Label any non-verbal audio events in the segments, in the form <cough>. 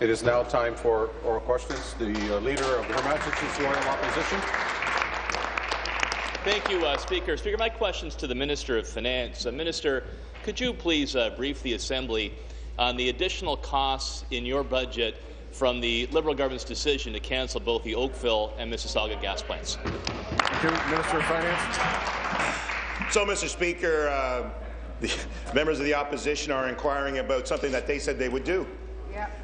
It is now time for oral questions. The uh, Leader of Her Majesty's Royal Opposition. Thank you, uh, Speaker. Speaker, my questions to the Minister of Finance. Uh, Minister, could you please uh, brief the Assembly on the additional costs in your budget from the Liberal government's decision to cancel both the Oakville and Mississauga gas plants? Thank you, Minister of Finance. So, Mr. Speaker, uh, <laughs> the members of the opposition are inquiring about something that they said they would do.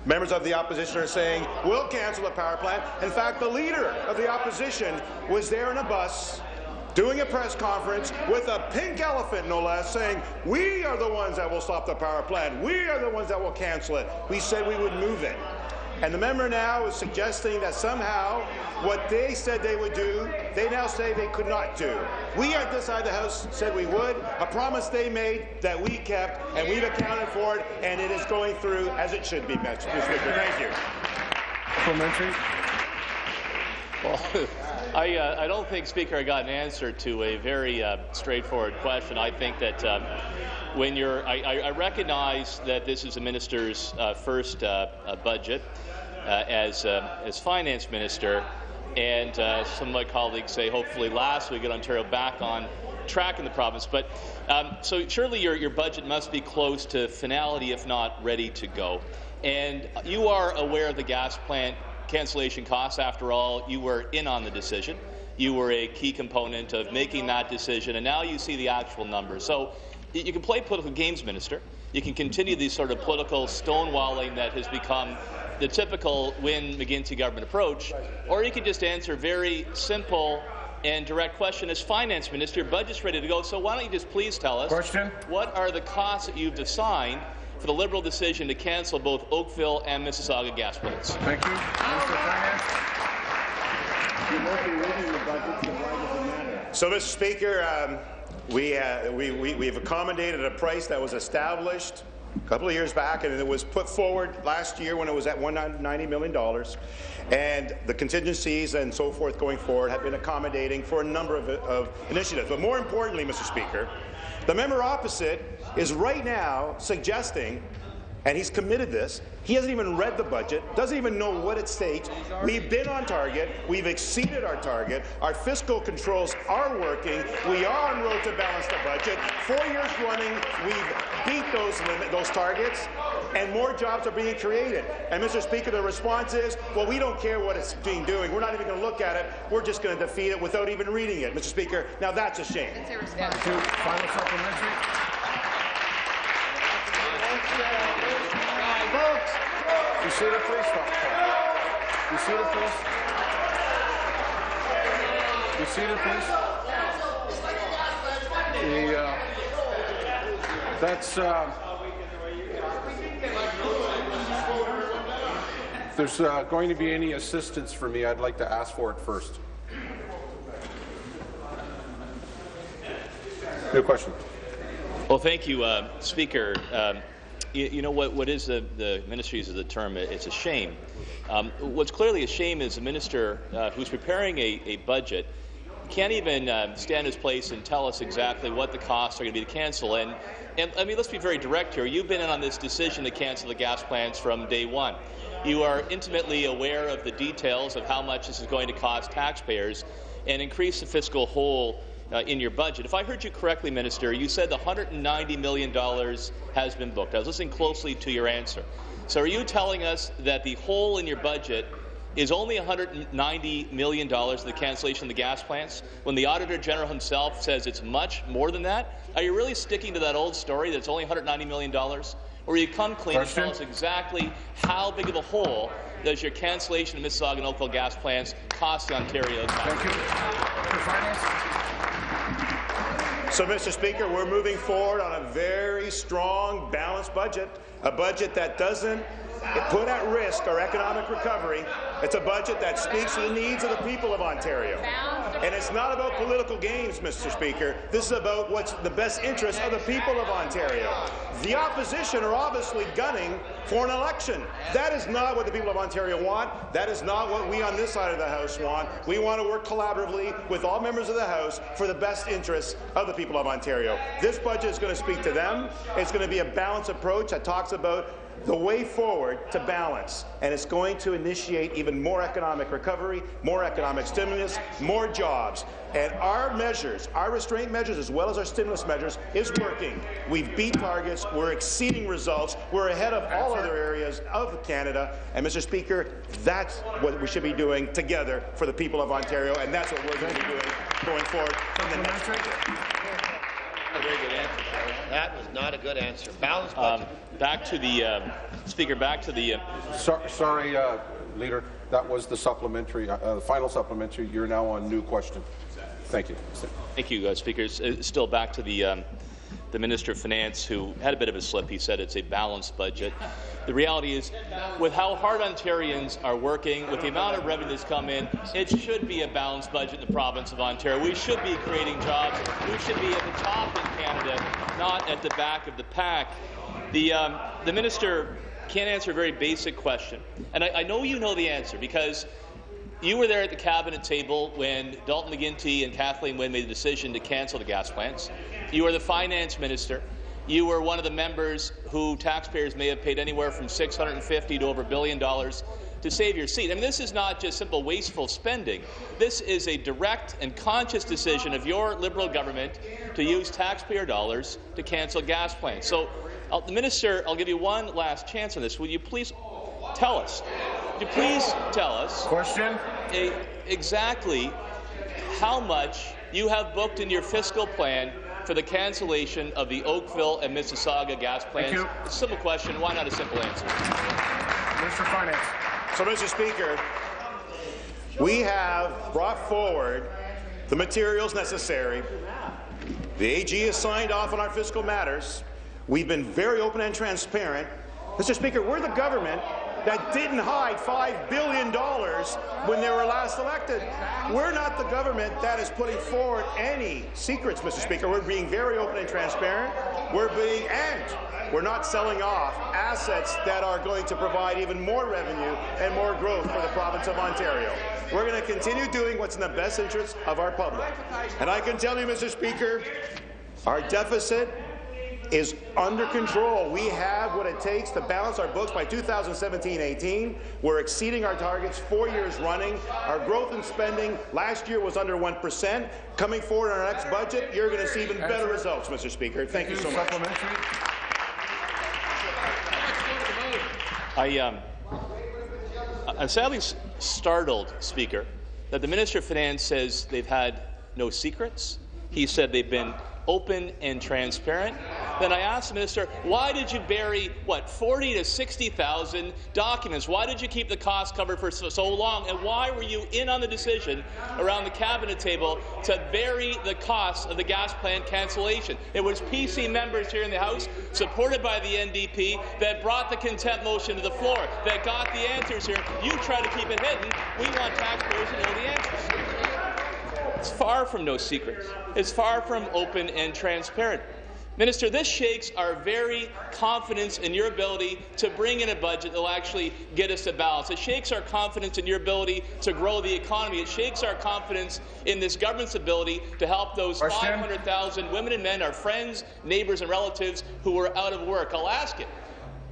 Members of the opposition are saying, we'll cancel the power plant. In fact, the leader of the opposition was there in a bus doing a press conference with a pink elephant, no less, saying, we are the ones that will stop the power plant. We are the ones that will cancel it. We said we would move it. And the member now is suggesting that somehow what they said they would do, they now say they could not do. We at this side of the House said we would, a promise they made that we kept, and we've accounted for it, and it is going through as it should be, Mr. Speaker. Thank you. Supplementary. Well, <laughs> I, uh, I don't think, Speaker, I got an answer to a very uh, straightforward question. I think that um, when you're, I, I, recognize that this is the minister's uh, first uh, uh, budget as as finance minister, and some of my colleagues say hopefully last we get Ontario back on track in the province. But um, so surely your your budget must be close to finality, if not ready to go. And you are aware of the gas plant cancellation costs. After all, you were in on the decision. You were a key component of making that decision, and now you see the actual numbers. So you can play political games, Minister. You can continue these sort of political stonewalling that has become the typical Wynne McGuinty government approach, or you can just answer very simple and direct question. As finance minister, your budget's ready to go, so why don't you just please tell us question? what are the costs that you've assigned for the Liberal decision to cancel both Oakville and Mississauga gas plants. Thank you. So, Mr. Speaker, um, we, uh, we, we, we've accommodated a price that was established a couple of years back, and it was put forward last year when it was at $190 million. And the contingencies and so forth going forward have been accommodating for a number of, of initiatives. But more importantly, Mr. Speaker, the member opposite is right now suggesting, and he's committed this, he hasn't even read the budget, doesn't even know what it states. We've been on target. We've exceeded our target. Our fiscal controls are working. We are on road to balance the budget. Four years running, we've beat those limit, those targets, and more jobs are being created. And Mr. Speaker, the response is, well, we don't care what it's being doing. We're not even going to look at it. We're just going to defeat it without even reading it, Mr. Speaker. Now that's a shame. It's a response. Final supplementary. Be seated, please. Be seated, please. Be seated, please. The, uh, that's. Uh, if there's uh, going to be any assistance for me, I'd like to ask for it first. New question. Well, thank you, uh, Speaker. Um, you, you, know what? What is the, the ministry uses the term? It's a shame. Um, what's clearly a shame is a minister uh, who's preparing a, a, budget can't even uh, stand his place and tell us exactly what the costs are going to be to cancel. And, and I mean, let's be very direct here. You've been in on this decision to cancel the gas plants from day one. You are intimately aware of the details of how much this is going to cost taxpayers and increase the fiscal hole uh, in your budget. If I heard you correctly, Minister, you said the $190 million has been booked. I was listening closely to your answer. So are you telling us that the hole in your budget is only $190 million the cancellation of the gas plants when the Auditor General himself says it's much more than that? Are you really sticking to that old story that it's only $190 million? Or will you come clean Question? and tell us exactly how big of a hole does your cancellation of Mississauga and Oakville gas plants cost the Ontario Thank you. So, Mr. Speaker, we're moving forward on a very strong, balanced budget, a budget that doesn't put at risk our economic recovery. It's a budget that speaks to the needs of the people of Ontario. And it's not about political games, Mr. Speaker. This is about what's the best interest of the people of Ontario. The opposition are obviously gunning for an election. That is not what the people of Ontario want. That is not what we on this side of the House want. We want to work collaboratively with all members of the House for the best interests of the people of Ontario. This budget is going to speak to them. It's going to be a balanced approach that talks about the way forward to balance, and it's going to initiate even more economic recovery, more economic stimulus, more jobs. And our measures, our restraint measures as well as our stimulus measures, is working. We've beat targets. We're exceeding results. We're ahead of all other areas of Canada. And, Mr. Speaker, that's what we should be doing together for the people of Ontario, and that's what we're going to be doing going forward in the next very good answer. That was not a good answer. Balanced Um, budget. back to the um, speaker. Back to the. Uh, So- Sorry, uh, Leader, that was the supplementary, uh, uh, the final supplementary. You're now on new question. Thank you. Thank you, uh, speakers. Uh, still back to the um, the Minister of Finance, who had a bit of a slip. He said it's a balanced budget. The reality is, with how hard Ontarians are working, with the amount of revenue that's come in, it should be a balanced budget in the province of Ontario. We should be creating jobs. We should be at the top in Canada, not at the back of the pack. The um, the minister can't answer a very basic question, and I, I know you know the answer because you were there at the cabinet table when Dalton McGuinty and Kathleen Wynne made the decision to cancel the gas plants. You were the finance minister. You were one of the members who taxpayers may have paid anywhere from 650 to over a billion dollars to save your seat. I mean, this is not just simple wasteful spending. This is a direct and conscious decision of your Liberal government to use taxpayer dollars to cancel gas plants. So, uh, the minister, I'll give you one last chance on this. Will you please tell us? Would you please tell us Question? a, exactly how much you have booked in your fiscal plan for the cancellation of the Oakville and Mississauga gas plants? you. It's a simple question. Why not a simple answer? Minister of Finance. So, Mr. Speaker, we have brought forward the materials necessary. The AG has signed off on our fiscal matters. We've been very open and transparent. Mr. Speaker, we're the government that didn't hide $5 billion when they were last elected. We're not the government that is putting forward any secrets, Mr. Speaker. We're being very open and transparent. We're being, and we're not selling off assets that are going to provide even more revenue and more growth for the province of Ontario. We're going to continue doing what's in the best interest of our public. And I can tell you, Mr. Speaker, our deficit is under control. We have what it takes to balance our books by 2017-18. We're exceeding our targets four years running. Our growth in spending last year was under 1%. Coming forward in our next budget, you're going to see even better results, Mr. Speaker. Thank you so much. Supplementary. I, um, I'm sadly startled, Speaker, that the Minister of Finance says they've had no secrets. He said they've been open and transparent. Then I asked the minister, why did you bury what 40 to 60,000 documents? Why did you keep the cost covered for so, so long? And why were you in on the decision around the cabinet table to bury the cost of the gas plant cancellation? It was PC members here in the House, supported by the NDP, that brought the contempt motion to the floor, that got the answers here. You try to keep it hidden. We want taxpayers to know the answers. It's far from no secrets. It's far from open and transparent. Minister, this shakes our very confidence in your ability to bring in a budget that will actually get us to balance. It shakes our confidence in your ability to grow the economy. It shakes our confidence in this government's ability to help those 500,000 women and men, our friends, neighbours, and relatives who are out of work. I'll ask it.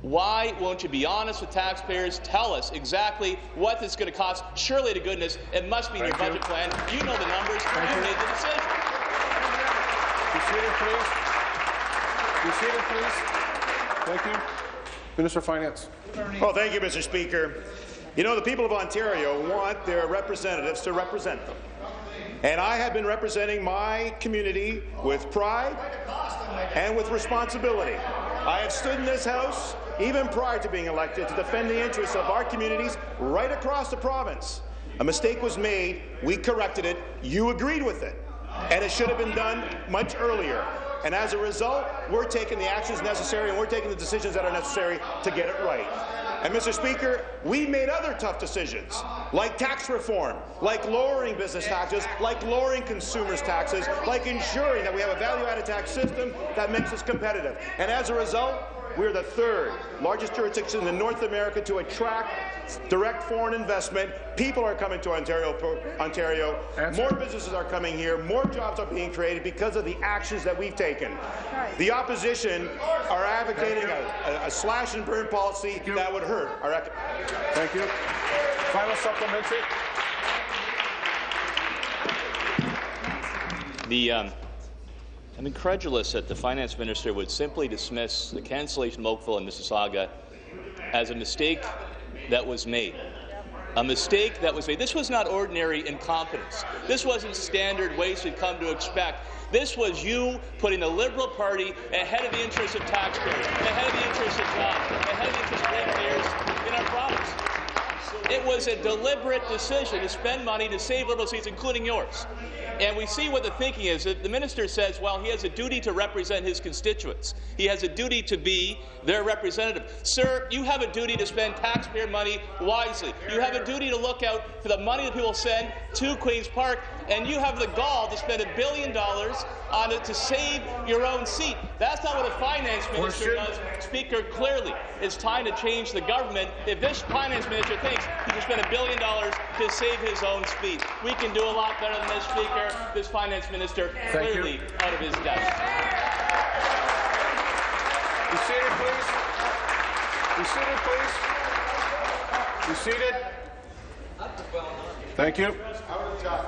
Why won't you be honest with taxpayers? Tell us exactly what this is going to cost. Surely to goodness, it must be in your Thank you. budget plan. You know the numbers. you you. made the decision. Be seated, please. Be seated, please. Thank you. Minister of Finance. Well, thank you, Mr. Speaker. You know, the people of Ontario want their representatives to represent them. And I have been representing my community with pride and with responsibility. I have stood in this House, even prior to being elected, to defend the interests of our communities right across the province. A mistake was made, we corrected it, you agreed with it, and it should have been done much earlier. And as a result, we're taking the actions necessary and we're taking the decisions that are necessary to get it right. And Mr. Speaker, we made other tough decisions, like tax reform, like lowering business taxes, like lowering consumers' taxes, like ensuring that we have a value-added tax system that makes us competitive. And as a result, we're the third largest jurisdiction in North America to attract direct foreign investment. People are coming to Ontario. Ontario. Answer. More businesses are coming here. More jobs are being created because of the actions that we've taken. The opposition are advocating a, a, a slash and burn policy that would hurt our ec- Thank you. Final supplementary. The, um, I'm incredulous that the finance minister would simply dismiss the cancellation of Oakville and Mississauga as a mistake that was made. A mistake that was made. This was not ordinary incompetence. This wasn't standard ways we'd come to expect. This was you putting the Liberal Party ahead of the interests of taxpayers, ahead of the interests of jobs, ahead of the interests of ratepayers in our province. It was a deliberate decision to spend money to save Liberal seats, including yours. And we see what the thinking is. The minister says, well, he has a duty to represent his constituents. He has a duty to be their representative. Sir, you have a duty to spend taxpayer money wisely. You have a duty to look out for the money that people send to Queen's Park, and you have the gall to spend a billion dollars on it to save your own seat. That's not what a finance minister does. Speaker, clearly, it's time to change the government. If this finance minister thinks he can spend a billion dollars to save his own speech, we can do a lot better than this, Speaker. This finance minister Thank you. clearly out of his depth. Be seated, please. Be seated, please. Be seated. Thank you.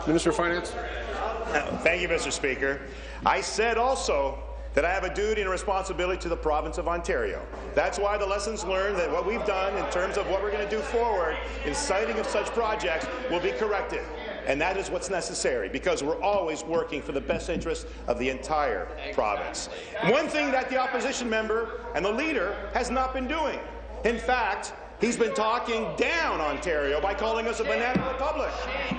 Minister of Finance. Thank you, Mr. Speaker. I said also that I have a duty and a responsibility to the province of Ontario. That's why the lessons learned that what we've done in terms of what we're going to do forward in citing of such projects will be corrected. And that is what's necessary because we're always working for the best interest of the entire province. One thing that the opposition member and the leader has not been doing. In fact, He's been talking down Ontario by calling us a banana republic.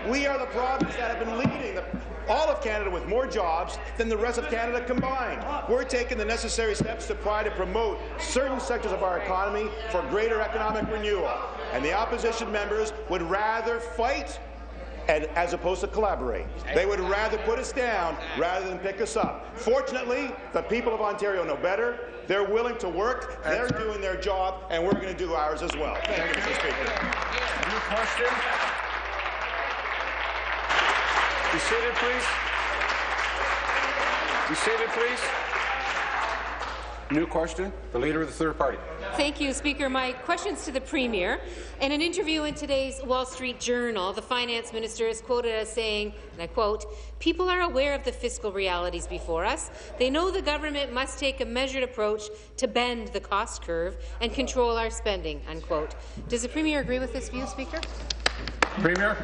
We are the province that have been leading the, all of Canada with more jobs than the rest of Canada combined. We're taking the necessary steps to try to promote certain sectors of our economy for greater economic renewal. And the opposition members would rather fight and, as opposed to collaborate. They would rather put us down rather than pick us up. Fortunately, the people of Ontario know better. They're willing to work. They're doing their job, and we're going to do ours as well. Thank you, Mr. Speaker. New question. Be seated, please. Be seated, please. New question. The Leader of the Third Party. Thank you, Speaker. My question's to the Premier. In an interview in today's Wall Street Journal, the Finance Minister is quoted as saying, and I quote, People are aware of the fiscal realities before us. They know the government must take a measured approach to bend the cost curve and control our spending, unquote. Does the Premier agree with this view, Speaker? Premier.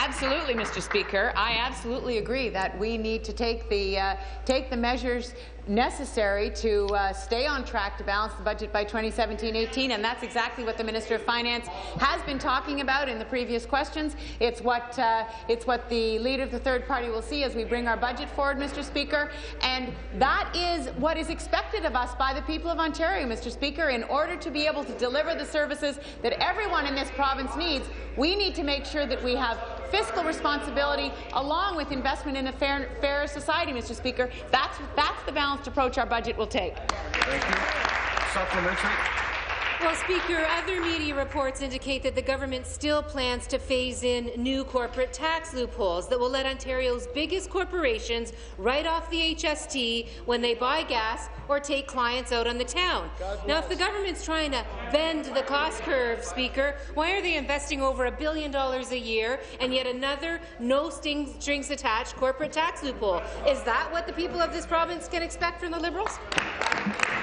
Absolutely, Mr. Speaker. I absolutely agree that we need to take the uh, take the measures necessary to uh, stay on track to balance the budget by 2017-18, and that's exactly what the Minister of Finance has been talking about in the previous questions. It's what uh, it's what the Leader of the Third Party will see as we bring our budget forward, Mr. Speaker, and that is what is expected of us by the people of Ontario, Mr. Speaker. In order to be able to deliver the services that everyone in this province needs, we need to make sure that we have fiscal responsibility along with investment in a fair, fairer society, Mr. Speaker. That's, that's the balanced approach our budget will take. Supplementary. Well, Speaker, other media reports indicate that the government still plans to phase in new corporate tax loopholes that will let Ontario's biggest corporations write off the HST when they buy gas or take clients out on the town. Now, if the government's trying to bend the cost curve, Speaker, why are they investing over a billion dollars a year and yet another no strings attached corporate tax loophole? Is that what the people of this province can expect from the Liberals?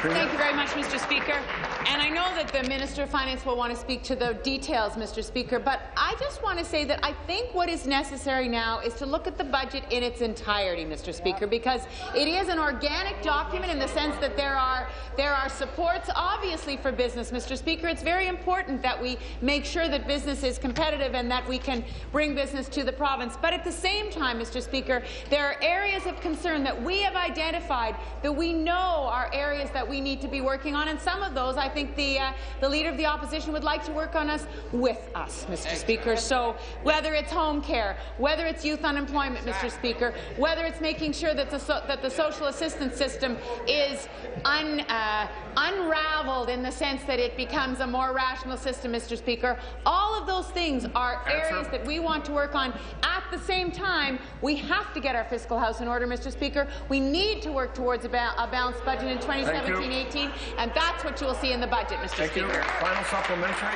Thank you very much, Mr. Speaker. And I know that the Minister of Finance will want to speak to the details, Mr. Speaker, but I just want to say that I think what is necessary now is to look at the budget in its entirety, Mr. Speaker, because it is an organic document in the sense that there are there are supports, obviously, for business, Mr. Speaker. It's very important that we make sure that business is competitive and that we can bring business to the province. But at the same time, Mr. Speaker, there are areas of concern that we have identified that we know are areas that we need to be working on, and some of those I think the, uh, the Leader of the Opposition would like to work on us with us, Mr. Speaker. So whether it's home care, whether it's youth unemployment, Mr. Speaker, whether it's making sure that the, so that the social assistance system is un, uh, unraveled in the sense that it becomes a more rational system, Mr. Speaker, all of those things are areas that we want to work on. At the same time, we have to get our fiscal house in order, Mr. Speaker. We need to work towards a, ba a balanced budget in 2017-18, and that's what you will see in the budget, Mr. Thank Speaker. you. Final supplementary.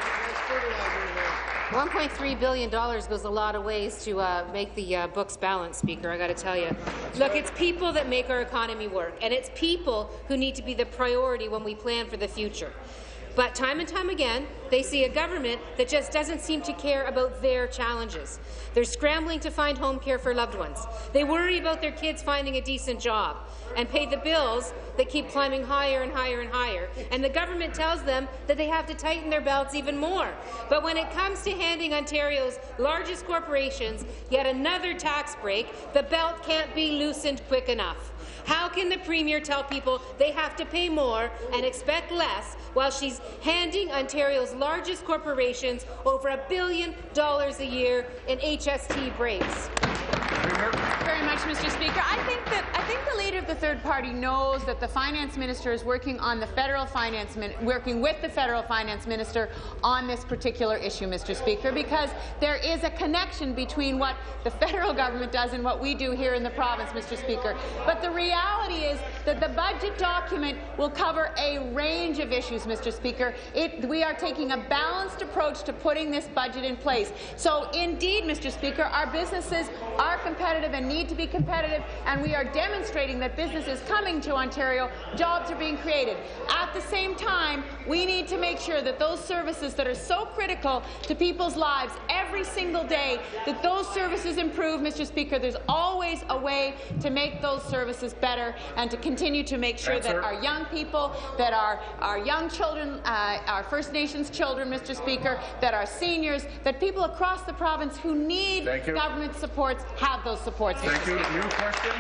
$1.3 billion goes a lot of ways to uh, make the uh, books balance, Speaker, I got to tell you. Look, it's people that make our economy work, and it's people who need to be the priority when we plan for the future. But time and time again, they see a government that just doesn't seem to care about their challenges. They're scrambling to find home care for loved ones. They worry about their kids finding a decent job and pay the bills that keep climbing higher and higher and higher. And the government tells them that they have to tighten their belts even more. But when it comes to handing Ontario's largest corporations yet another tax break, the belt can't be loosened quick enough. How can the Premier tell people they have to pay more and expect less while she's handing Ontario's largest corporations over a billion dollars a year in HST breaks? Very much, Mr. Speaker. I think that I think the leader of the third party knows that the finance minister is working on the federal finance working with the federal finance minister on this particular issue, Mr. Speaker, because there is a connection between what the federal government does and what we do here in the province, Mr. Speaker. But the reality is that the budget document will cover a range of issues, Mr. Speaker. It, we are taking a balanced approach to putting this budget in place. So, indeed, Mr. Speaker, our businesses are competitive and need to be competitive, and we are demonstrating that business is coming to Ontario, jobs are being created. At the same time, we need to make sure that those services that are so critical to people's lives every single day, that those services improve, Mr. Speaker. There's always a way to make those services better and to continue to make sure Answer. that our young people, that our, our young children, uh, our First Nations children, Mr. Speaker, that our seniors, that people across the province who need government supports have those supports. Thank you. New question?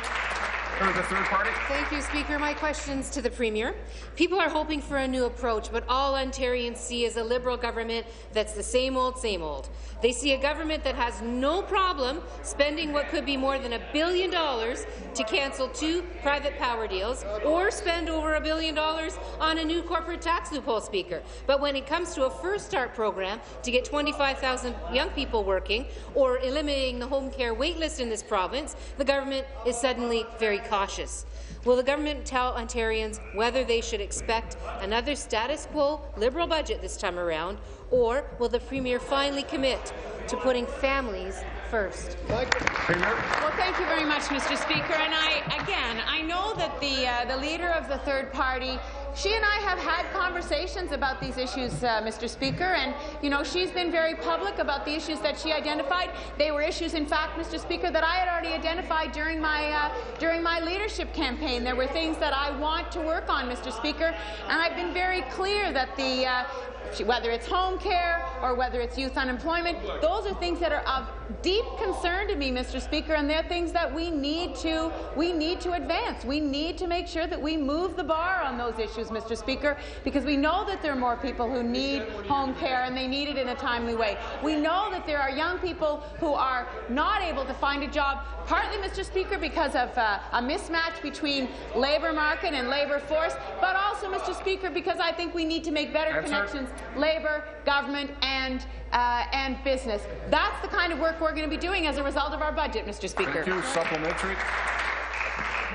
Thank you, Speaker. My question's to the Premier. People are hoping for a new approach, but all Ontarians see is a Liberal government that's the same old, same old. They see a government that has no problem spending what could be more than a billion dollars to cancel two private power deals or spend over a billion dollars on a new corporate tax loophole, Speaker. But when it comes to a First Start program to get 25,000 young people working or eliminating the home care waitlist in this province, the government is suddenly very cautious. Will the government tell Ontarians whether they should expect another status quo Liberal budget this time around, or will the Premier finally commit to putting families first? Well, thank you very much, Mr. Speaker. And I, again, I know that the uh, the leader of the third party. She and I have had conversations about these issues, uh, Mr. Speaker, and you know she's been very public about the issues that she identified. They were issues, in fact, Mr. Speaker, that I had already identified during my uh, during my leadership campaign. There were things that I want to work on, Mr. Speaker, and I've been very clear that the uh, whether it's home care or whether it's youth unemployment, those are things that are of deep concern to me, Mr. Speaker, and they're things that we need to we need to advance. We need to make sure that we move the bar on those issues, Mr. Speaker, because we know that there are more people who need home care and they need it in a timely way. We know that there are young people who are not able to find a job, partly, Mr. Speaker, because of uh, a mismatch between labour market and labour force, but also, Mr. Speaker, because I think we need to make better Answer. connections labour, government, and uh, and business. That's the kind of work we're going to be doing as a result of our budget, Mr. Speaker. Thank you. Supplementary.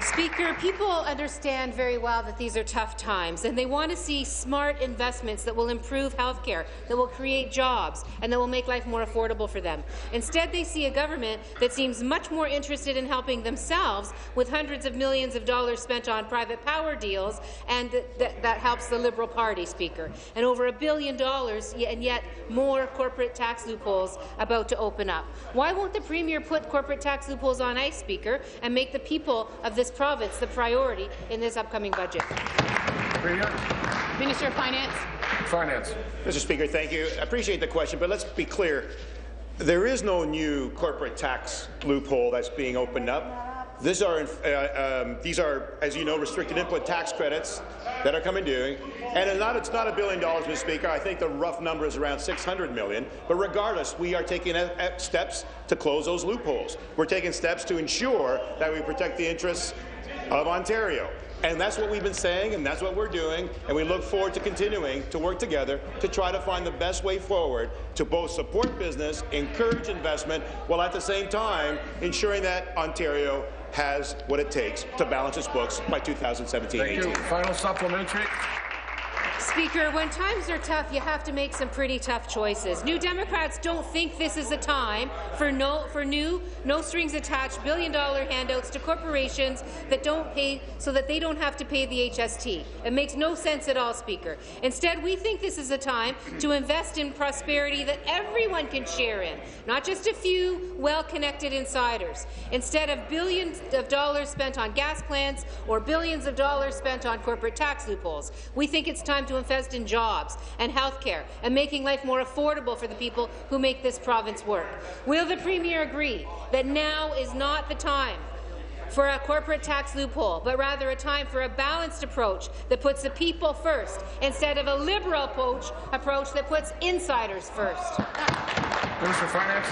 Speaker, people understand very well that these are tough times, and they want to see smart investments that will improve health care, that will create jobs, and that will make life more affordable for them. Instead, they see a government that seems much more interested in helping themselves with hundreds of millions of dollars spent on private power deals, and th th that helps the Liberal Party, Speaker. And over a billion dollars, and yet more corporate tax loopholes about to open up. Why won't the Premier put corporate tax loopholes on ice, Speaker, and make the people of this province the priority in this upcoming budget? Premier? Minister of Finance. Finance. Mr. Speaker, thank you. I appreciate the question, but let's be clear. There is no new corporate tax loophole that's being opened up. These are, uh, um, these are, as you know, restricted input tax credits that are coming due. And it's not, it's not a billion dollars, Mr. Speaker. I think the rough number is around 600 million. But regardless, we are taking a, a steps to close those loopholes. We're taking steps to ensure that we protect the interests of Ontario. And that's what we've been saying, and that's what we're doing, and we look forward to continuing to work together to try to find the best way forward to both support business, encourage investment, while at the same time ensuring that Ontario has what it takes to balance its books by 2017 Thank you. Final supplementary. Speaker, when times are tough, you have to make some pretty tough choices. New Democrats don't think this is a time for no for new, no strings attached billion-dollar handouts to corporations that don't pay, so that they don't have to pay the HST. It makes no sense at all, Speaker. Instead, we think this is a time to invest in prosperity that everyone can share in, not just a few well-connected insiders. Instead of billions of dollars spent on gas plants or billions of dollars spent on corporate tax loopholes, we think it's time to invest in jobs and health care and making life more affordable for the people who make this province work. Will the Premier agree that now is not the time for a corporate tax loophole, but rather a time for a balanced approach that puts the people first instead of a liberal approach, approach that puts insiders first. Minister of Finance.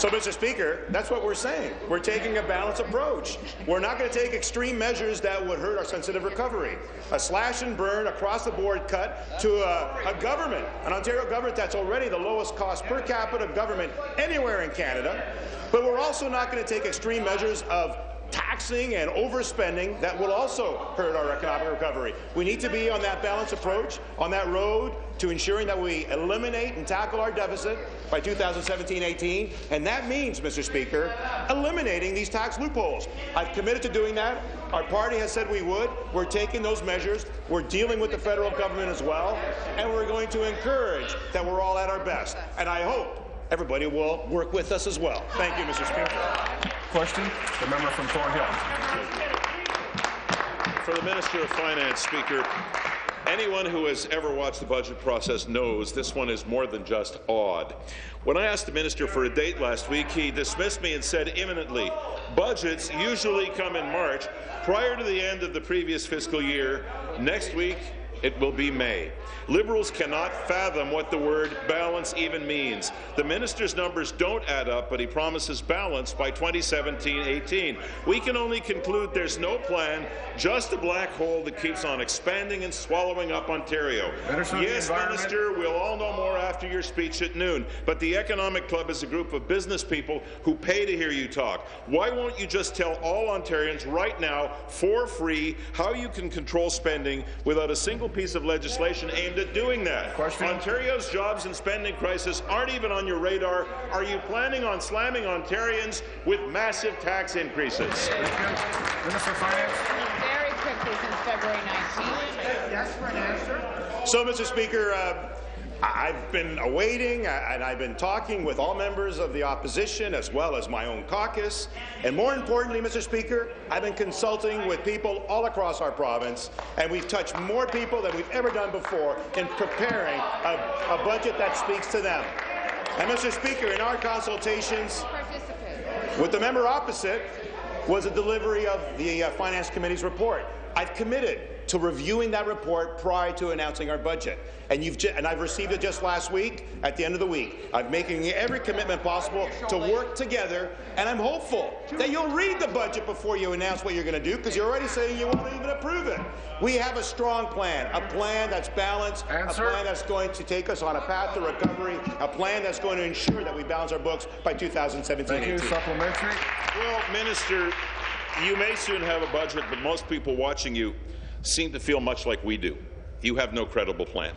So, Mr. Speaker, that's what we're saying. We're taking a balanced approach. We're not going to take extreme measures that would hurt our sensitive recovery. A slash and burn across the board cut to a, a government, an Ontario government that's already the lowest cost per capita government anywhere in Canada. But we're also not going to take extreme measures of taxing and overspending that will also hurt our economic recovery. We need to be on that balanced approach, on that road to ensuring that we eliminate and tackle our deficit by 2017-18, and that means, Mr. Speaker, eliminating these tax loopholes. I've committed to doing that. Our party has said we would. We're taking those measures. We're dealing with the federal government as well, and we're going to encourage that we're all at our best. And I hope everybody will work with us as well. Thank you, Mr. Speaker. Question, the member from Thornhill. For the Minister of Finance, Speaker, anyone who has ever watched the budget process knows this one is more than just odd. When I asked the minister for a date last week, he dismissed me and said imminently. Budgets usually come in March, prior to the end of the previous fiscal year. Next week, it will be May. Liberals cannot fathom what the word balance even means. The minister's numbers don't add up, but he promises balance by 2017-18. We can only conclude there's no plan, just a black hole that keeps on expanding and swallowing up Ontario. Yes, Minister, we'll all know more after your speech at noon, but the Economic Club is a group of business people who pay to hear you talk. Why won't you just tell all Ontarians right now, for free, how you can control spending without a single piece of legislation aimed at doing that. Question? Ontario's jobs and spending crisis aren't even on your radar. Are you planning on slamming Ontarians with massive tax increases? Minister of Finance. Very quickly since February 19th. Yes for an answer. So, Mr. Speaker, uh, I- I've been awaiting and I've been talking with all members of the opposition as well as my own caucus. And more importantly, Mr. Speaker, I've been consulting with people all across our province, and we've touched more people than we've ever done before in preparing a, a budget that speaks to them. And, Mr. Speaker, in our consultations with the member opposite was a delivery of the uh, Finance Committee's report. I've committed to reviewing that report prior to announcing our budget. And, you've and I've received it just last week, at the end of the week. I'm making every commitment possible to work together, and I'm hopeful that you'll read the budget before you announce what you're going to do, because you're already saying you won't even approve it. We have a strong plan, a plan that's balanced, Answer. a plan that's going to take us on a path to recovery, a plan that's going to ensure that we balance our books by 2017 Thank you. Supplementary. Well, Minister, you may soon have a budget, but most people watching you seem to feel much like we do. You have no credible plan.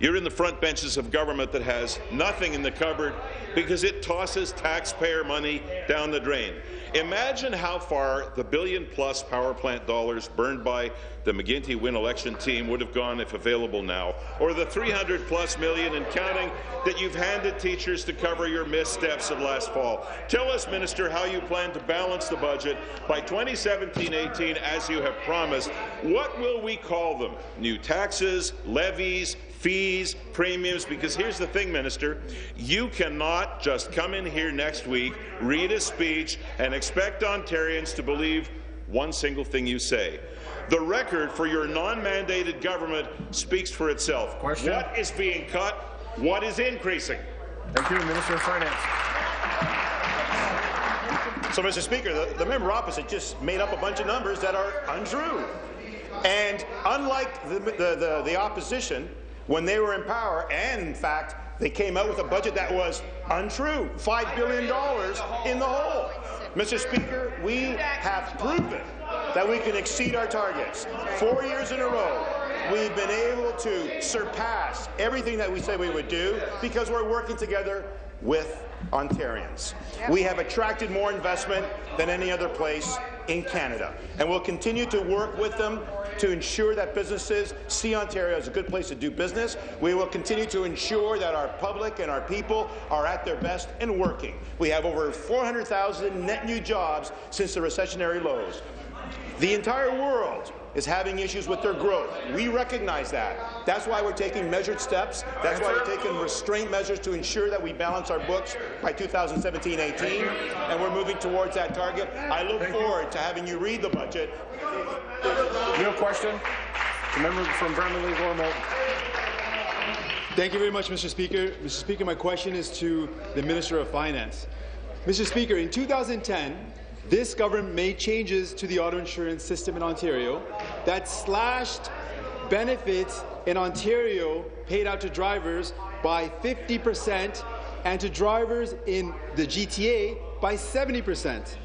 You're in the front benches of government that has nothing in the cupboard because it tosses taxpayer money down the drain. Imagine how far the billion-plus power plant dollars burned by the McGuinty Wynne election team would have gone if available now, or the 300-plus million and counting that you've handed teachers to cover your missteps of last fall. Tell us, Minister, how you plan to balance the budget by 2017-18 as you have promised. What will we call them? New taxes, levies, fees, premiums, because here's the thing, Minister, you cannot just come in here next week, read a speech, and expect Ontarians to believe one single thing you say. The record for your non-mandated government speaks for itself. Question. What is being cut? What is increasing? Thank you, Minister of Finance. So, Mr. Speaker, the, the member opposite just made up a bunch of numbers that are untrue. And unlike the, the, the, the opposition, when they were in power, and in fact, they came out with a budget that was untrue, $5 billion in the hole. Mr. Speaker, we have proven that we can exceed our targets. Four years in a row, we've been able to surpass everything that we said we would do because we're working together with Ontarians. We have attracted more investment than any other place in Canada, and we'll continue to work with them to ensure that businesses see Ontario as a good place to do business. We will continue to ensure that our public and our people are at their best and working. We have over 400,000 net new jobs since the recessionary lows. The entire world is having issues with their growth. We recognize that. That's why we're taking measured steps. That's why we're taking restraint measures to ensure that we balance our books by 2017-18, and we're moving towards that target. I look forward to having you read the budget. New question. The member from Bramalea-Gore Thank you very much, Mr. Speaker. Mr. Speaker, my question is to the Minister of Finance. Mr. Speaker, in 2010, this government made changes to the auto insurance system in Ontario that slashed benefits in Ontario paid out to drivers by 50 percent and to drivers in the GTA by 70 percent.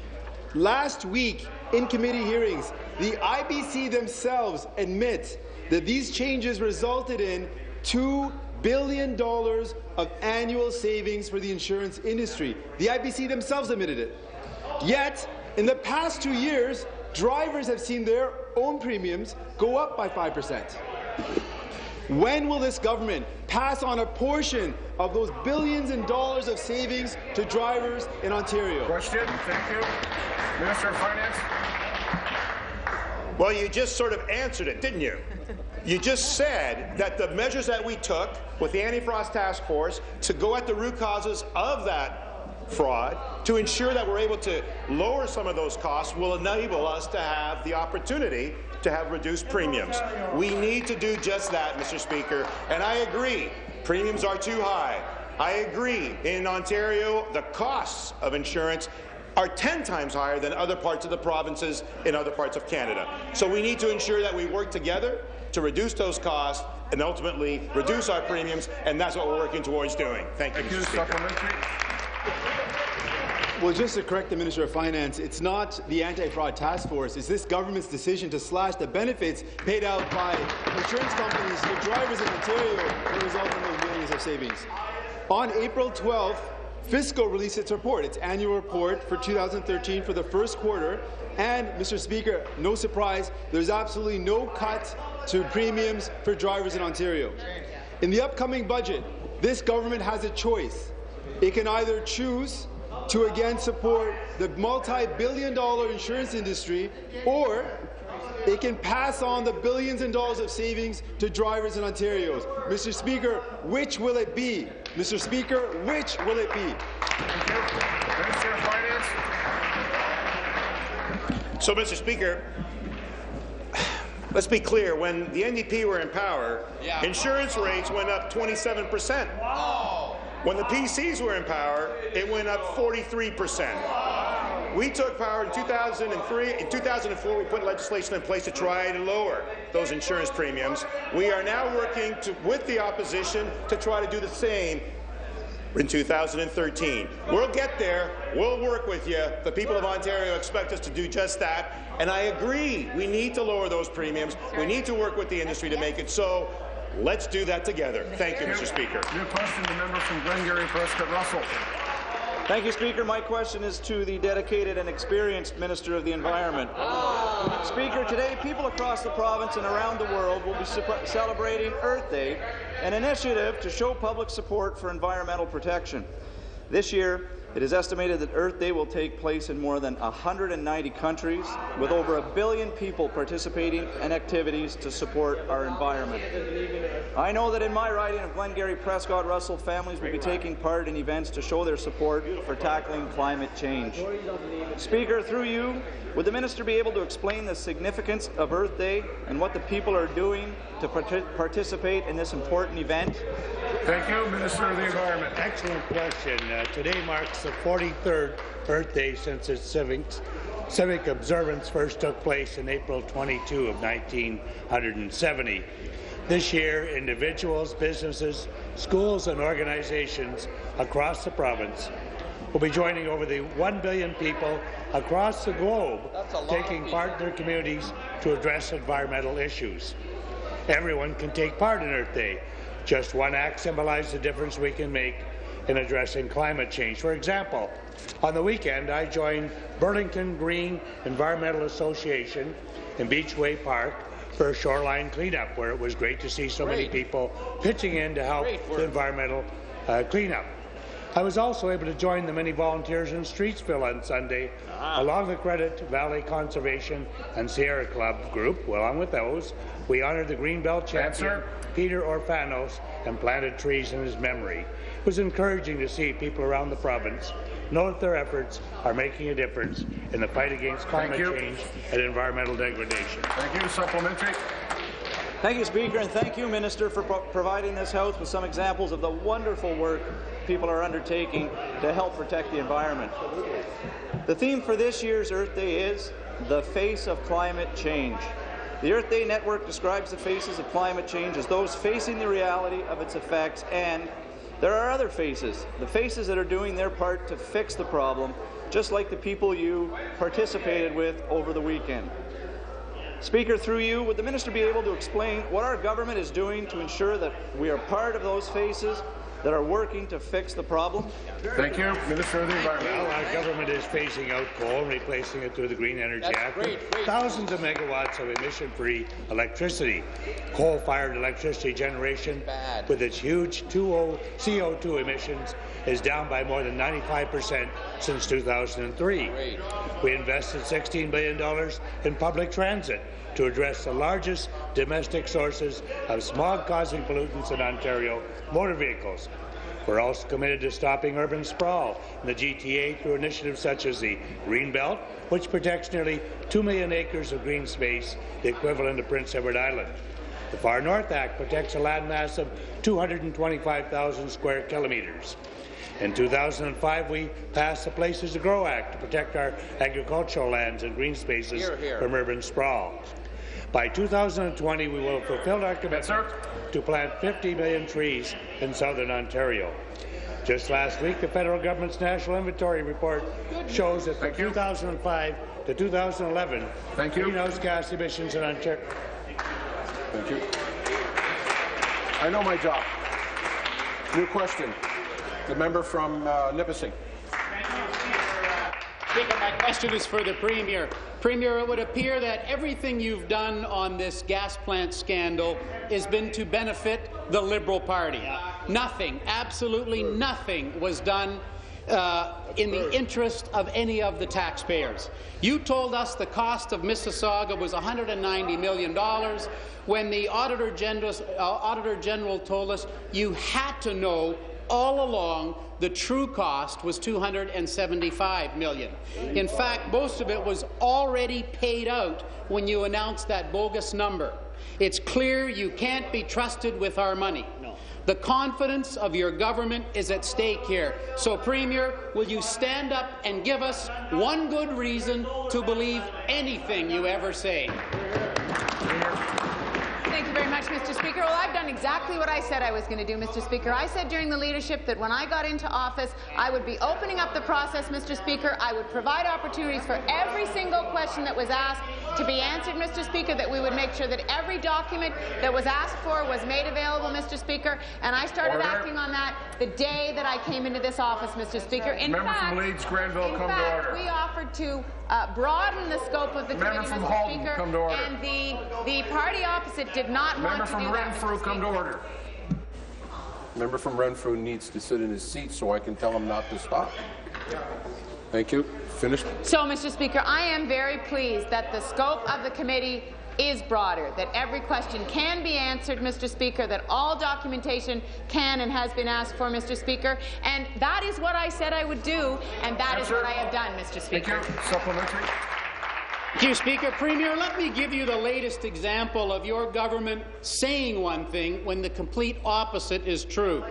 Last week, in committee hearings, the IBC themselves admit that these changes resulted in $2 billion of annual savings for the insurance industry. The IBC themselves admitted it. Yet, in the past two years, drivers have seen their own premiums go up by 5%. When will this government pass on a portion of those billions in dollars of savings to drivers in Ontario? Question. Thank you. Minister of Finance. Well, you just sort of answered it, didn't you? You just said that the measures that we took with the Anti-Fraud Task Force to go at the root causes of that fraud to ensure that we're able to lower some of those costs will enable us to have the opportunity to have reduced premiums. We need to do just that, Mr. Speaker, and I agree, premiums are too high. I agree, in Ontario, the costs of insurance are 10 times higher than other parts of the provinces in other parts of Canada. So we need to ensure that we work together to reduce those costs and ultimately reduce our premiums, and that's what we're working towards doing. Thank you, Thank you. Mr. Speaker. Well, just to correct the Minister of Finance, it's not the anti-fraud task force. It's this government's decision to slash the benefits paid out by insurance companies to drivers in Ontario that result in those millions of savings. On April 12th, FSCO released its report, its annual report for 2013 for the first quarter, and, Mr. Speaker, no surprise, there's absolutely no cut to premiums for drivers in Ontario. In the upcoming budget, this government has a choice. It can either choose to again support the multi-billion dollar insurance industry, or it can pass on the billions and dollars of savings to drivers in Ontario. Mr. Speaker, which will it be? Mr. Speaker, which will it be? Thank you. Minister of Finance. So, Mr. Speaker, let's be clear. When the NDP were in power, insurance rates went up 27 percent. When the PCs were in power, it went up 43 percent. We took power in 2003. In 2004, we put legislation in place to try to lower those insurance premiums. We are now working to, with the opposition to try to do the same in 2013. We'll get there. We'll work with you. The people of Ontario expect us to do just that. And I agree, we need to lower those premiums. We need to work with the industry to make it so. Let's do that together. Thank you, Mr. Speaker. New question, the member from Glengarry, Prescott Russell. Thank you, Speaker. My question is to the dedicated and experienced Minister of the Environment. Speaker, today people across the province and around the world will be celebrating Earth Day, an initiative to show public support for environmental protection. This year, It is estimated that Earth Day will take place in more than 190 countries, with over a billion people participating in activities to support our environment. I know that in my riding of Glengarry Prescott Russell, families will be taking part in events to show their support for tackling climate change. Speaker, through you, would the minister be able to explain the significance of Earth Day and what the people are doing to part participate in this important event? Thank you, Minister of the Environment. Excellent question. Uh, today marks the 43rd Earth Day since its civic, civic observance first took place in April 22 of 1970. This year, individuals, businesses, schools and organizations across the province will be joining over the 1 billion people across the globe taking part in their communities to address environmental issues. Everyone can take part in Earth Day. Just one act symbolizes the difference we can make in addressing climate change. For example, on the weekend, I joined Burlington Green Environmental Association in Beachway Park for a shoreline cleanup, where it was great to see so great. many people pitching in to help the environmental uh, cleanup. I was also able to join the many volunteers in Streetsville on Sunday, ah. along the Credit Valley Conservation and Sierra Club group. Along with those, we honored the Greenbelt champion, Peter Orfanos, and planted trees in his memory. It was encouraging to see people around the province know that their efforts are making a difference in the fight against climate change and environmental degradation. Thank you. Supplementary. Thank you, Speaker, and thank you, Minister, for pro providing this House with some examples of the wonderful work people are undertaking to help protect the environment. The theme for this year's Earth Day is the face of climate change. The Earth Day Network describes the faces of climate change as those facing the reality of its effects and there are other faces, the faces that are doing their part to fix the problem, just like the people you participated with over the weekend. Speaker, through you, would the minister be able to explain what our government is doing to ensure that we are part of those faces that are working to fix the problem? Thank you. Minister of the Environment. Well, our government is phasing out coal and replacing it through the Green Energy That's Act great, great. thousands of megawatts of emission-free electricity. Coal-fired electricity generation, Bad. with its huge CO2 emissions, is down by more than 95 percent since 2003. We invested $16 billion in public transit to address the largest domestic sources of smog-causing pollutants in Ontario, motor vehicles. We're also committed to stopping urban sprawl in the GTA through initiatives such as the Green Belt, which protects nearly 2 million acres of green space, the equivalent of Prince Edward Island. The Far North Act protects a landmass of 225,000 square kilometres. In 2005, we passed the Places to Grow Act to protect our agricultural lands and green spaces here, here. from urban sprawl. By 2020, we will have fulfilled our commitment to plant 50 million trees in southern Ontario. Just last week, the federal government's national inventory report shows that from 2005 to 2011, Thank you. greenhouse gas emissions in Ontario. Thank you. I know my job. New question. The member from uh, Nipissing. Speaker, my question is for the Premier. Premier, it would appear that everything you've done on this gas plant scandal has been to benefit the Liberal Party. Nothing, absolutely nothing was done uh, in the interest of any of the taxpayers. You told us the cost of Mississauga was $190 million when the Auditor General, uh, Auditor General told us you had to know all along the true cost was 275 million. In fact, most of it was already paid out when you announced that bogus number. It's clear you can't be trusted with our money. The confidence of your government is at stake here. So, Premier, will you stand up and give us one good reason to believe anything you ever say? Thank you very much, Mr. Speaker. Well, I've done exactly what I said I was going to do, Mr. Speaker. I said during the leadership that when I got into office, I would be opening up the process, Mr. Speaker. I would provide opportunities for every single question that was asked to be answered, Mr. Speaker, that we would make sure that every document that was asked for was made available, Mr. Speaker, and I started Order. acting on that the day that I came into this office, Mr. Speaker. In Member fact, from Leeds, Grenville, in come fact, to order. we offered to uh, broaden the scope of the Member committee, Mr. Halton, Speaker, come to order. and the, the party opposite did not Member from Renfrew, come to order. Member from Renfrew needs to sit in his seat so I can tell him not to stop. Thank you. Finished. So, Mr. Speaker, I am very pleased that the scope of the committee is broader, that every question can be answered, Mr. Speaker, that all documentation can and has been asked for, Mr. Speaker, and that is what I said I would do, and that is what I have done, Mr. Speaker. Thank you. Supplementary. Thank you, Speaker. Premier, let me give you the latest example of your government saying one thing when the complete opposite is true.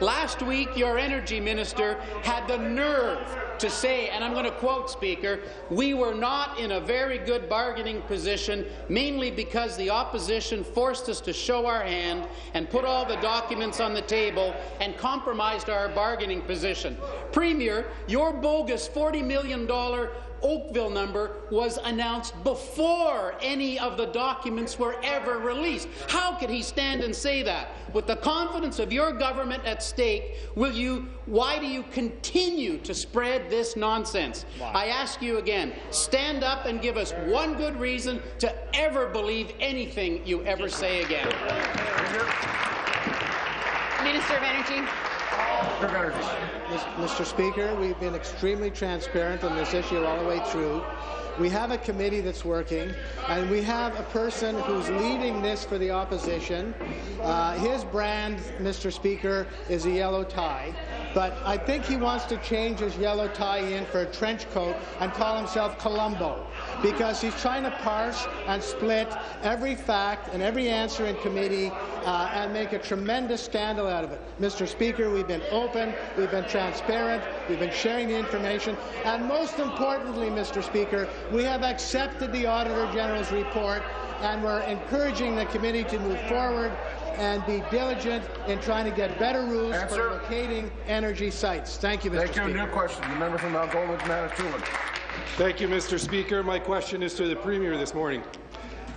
Last week, your energy minister had the nerve to say, and I'm going to quote, Speaker, we were not in a very good bargaining position, mainly because the opposition forced us to show our hand and put all the documents on the table and compromised our bargaining position. Premier, your bogus $40 million Oakville number was announced before any of the documents were ever released. How could he stand and say that? With the confidence of your government at stake, will you, why do you continue to spread this nonsense? I ask you again, stand up and give us one good reason to ever believe anything you ever say again. Minister of Energy. Mr. Speaker, we've been extremely transparent on this issue all the way through. We have a committee that's working, and we have a person who's leading this for the opposition. Uh, his brand, Mr. Speaker, is a yellow tie, but I think he wants to change his yellow tie in for a trench coat and call himself Columbo because he's trying to parse and split every fact and every answer in committee uh, and make a tremendous scandal out of it. Mr. Speaker, we've been open, we've been transparent, we've been sharing the information, and most importantly, Mr. Speaker, we have accepted the Auditor General's report and we're encouraging the committee to move forward and be diligent in trying to get better rules Answer. for locating energy sites. Thank you, Mr. Thank Speaker. you. New question. The member from Mount Goldwyn, Manitoulin. Thank you, Mr. Speaker. My question is to the Premier this morning.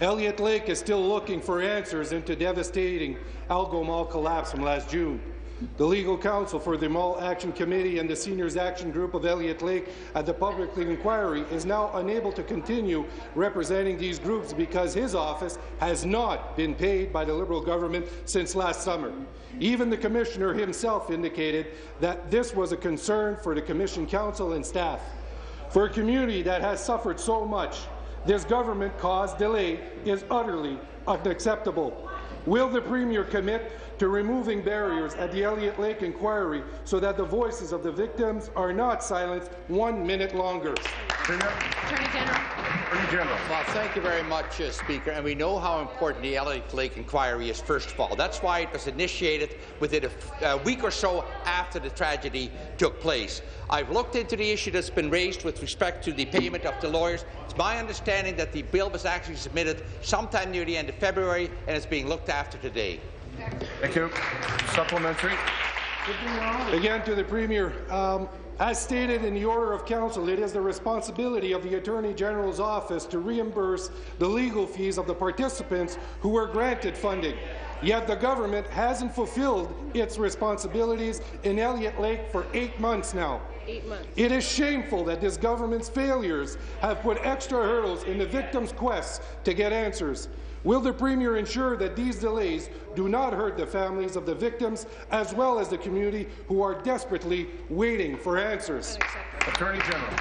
Elliott Lake is still looking for answers into devastating Algo Mall collapse from last June. The legal counsel for the Mall Action Committee and the Seniors Action Group of Elliott Lake at the public inquiry is now unable to continue representing these groups because his office has not been paid by the Liberal government since last summer. Even the Commissioner himself indicated that this was a concern for the Commission Council and staff. For a community that has suffered so much, this government-caused delay is utterly unacceptable. Will the Premier commit to removing barriers at the Elliott Lake inquiry so that the voices of the victims are not silenced one minute longer? Attorney General. Attorney General. Well, thank you very much, uh, Speaker. And we know how important the Elliott Lake inquiry is, first of all. That's why it was initiated within a, a week or so after the tragedy took place. I've looked into the issue that's been raised with respect to the payment of the lawyers. It's my understanding that the bill was actually submitted sometime near the end of February, and it's being looked after today. Thank you. Supplementary. Again, to the Premier. Um, as stated in the Order of Council, it is the responsibility of the Attorney General's office to reimburse the legal fees of the participants who were granted funding. Yet the government hasn't fulfilled its responsibilities in Elliott Lake for eight months now. Eight months. It is shameful that this government's failures have put extra hurdles in the victims' quest to get answers. Will the Premier ensure that these delays do not hurt the families of the victims as well as the community who are desperately waiting for answers? Attorney General.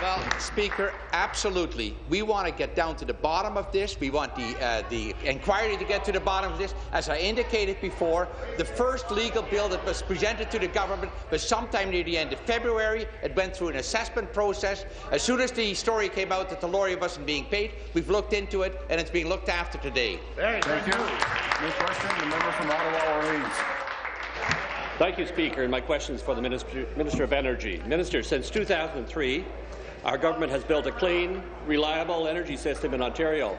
Well, Speaker, absolutely. We want to get down to the bottom of this. We want the, uh, the inquiry to get to the bottom of this. As I indicated before, the first legal bill that was presented to the government was sometime near the end of February. It went through an assessment process. As soon as the story came out that the lawyer wasn't being paid, we've looked into it, and it's being looked after today. Thank you. New question. The member from Ottawa Orleans. Thank you, Speaker. And my question is for the Minister, Minister of Energy. Minister, since 2003, our government has built a clean, reliable energy system in Ontario.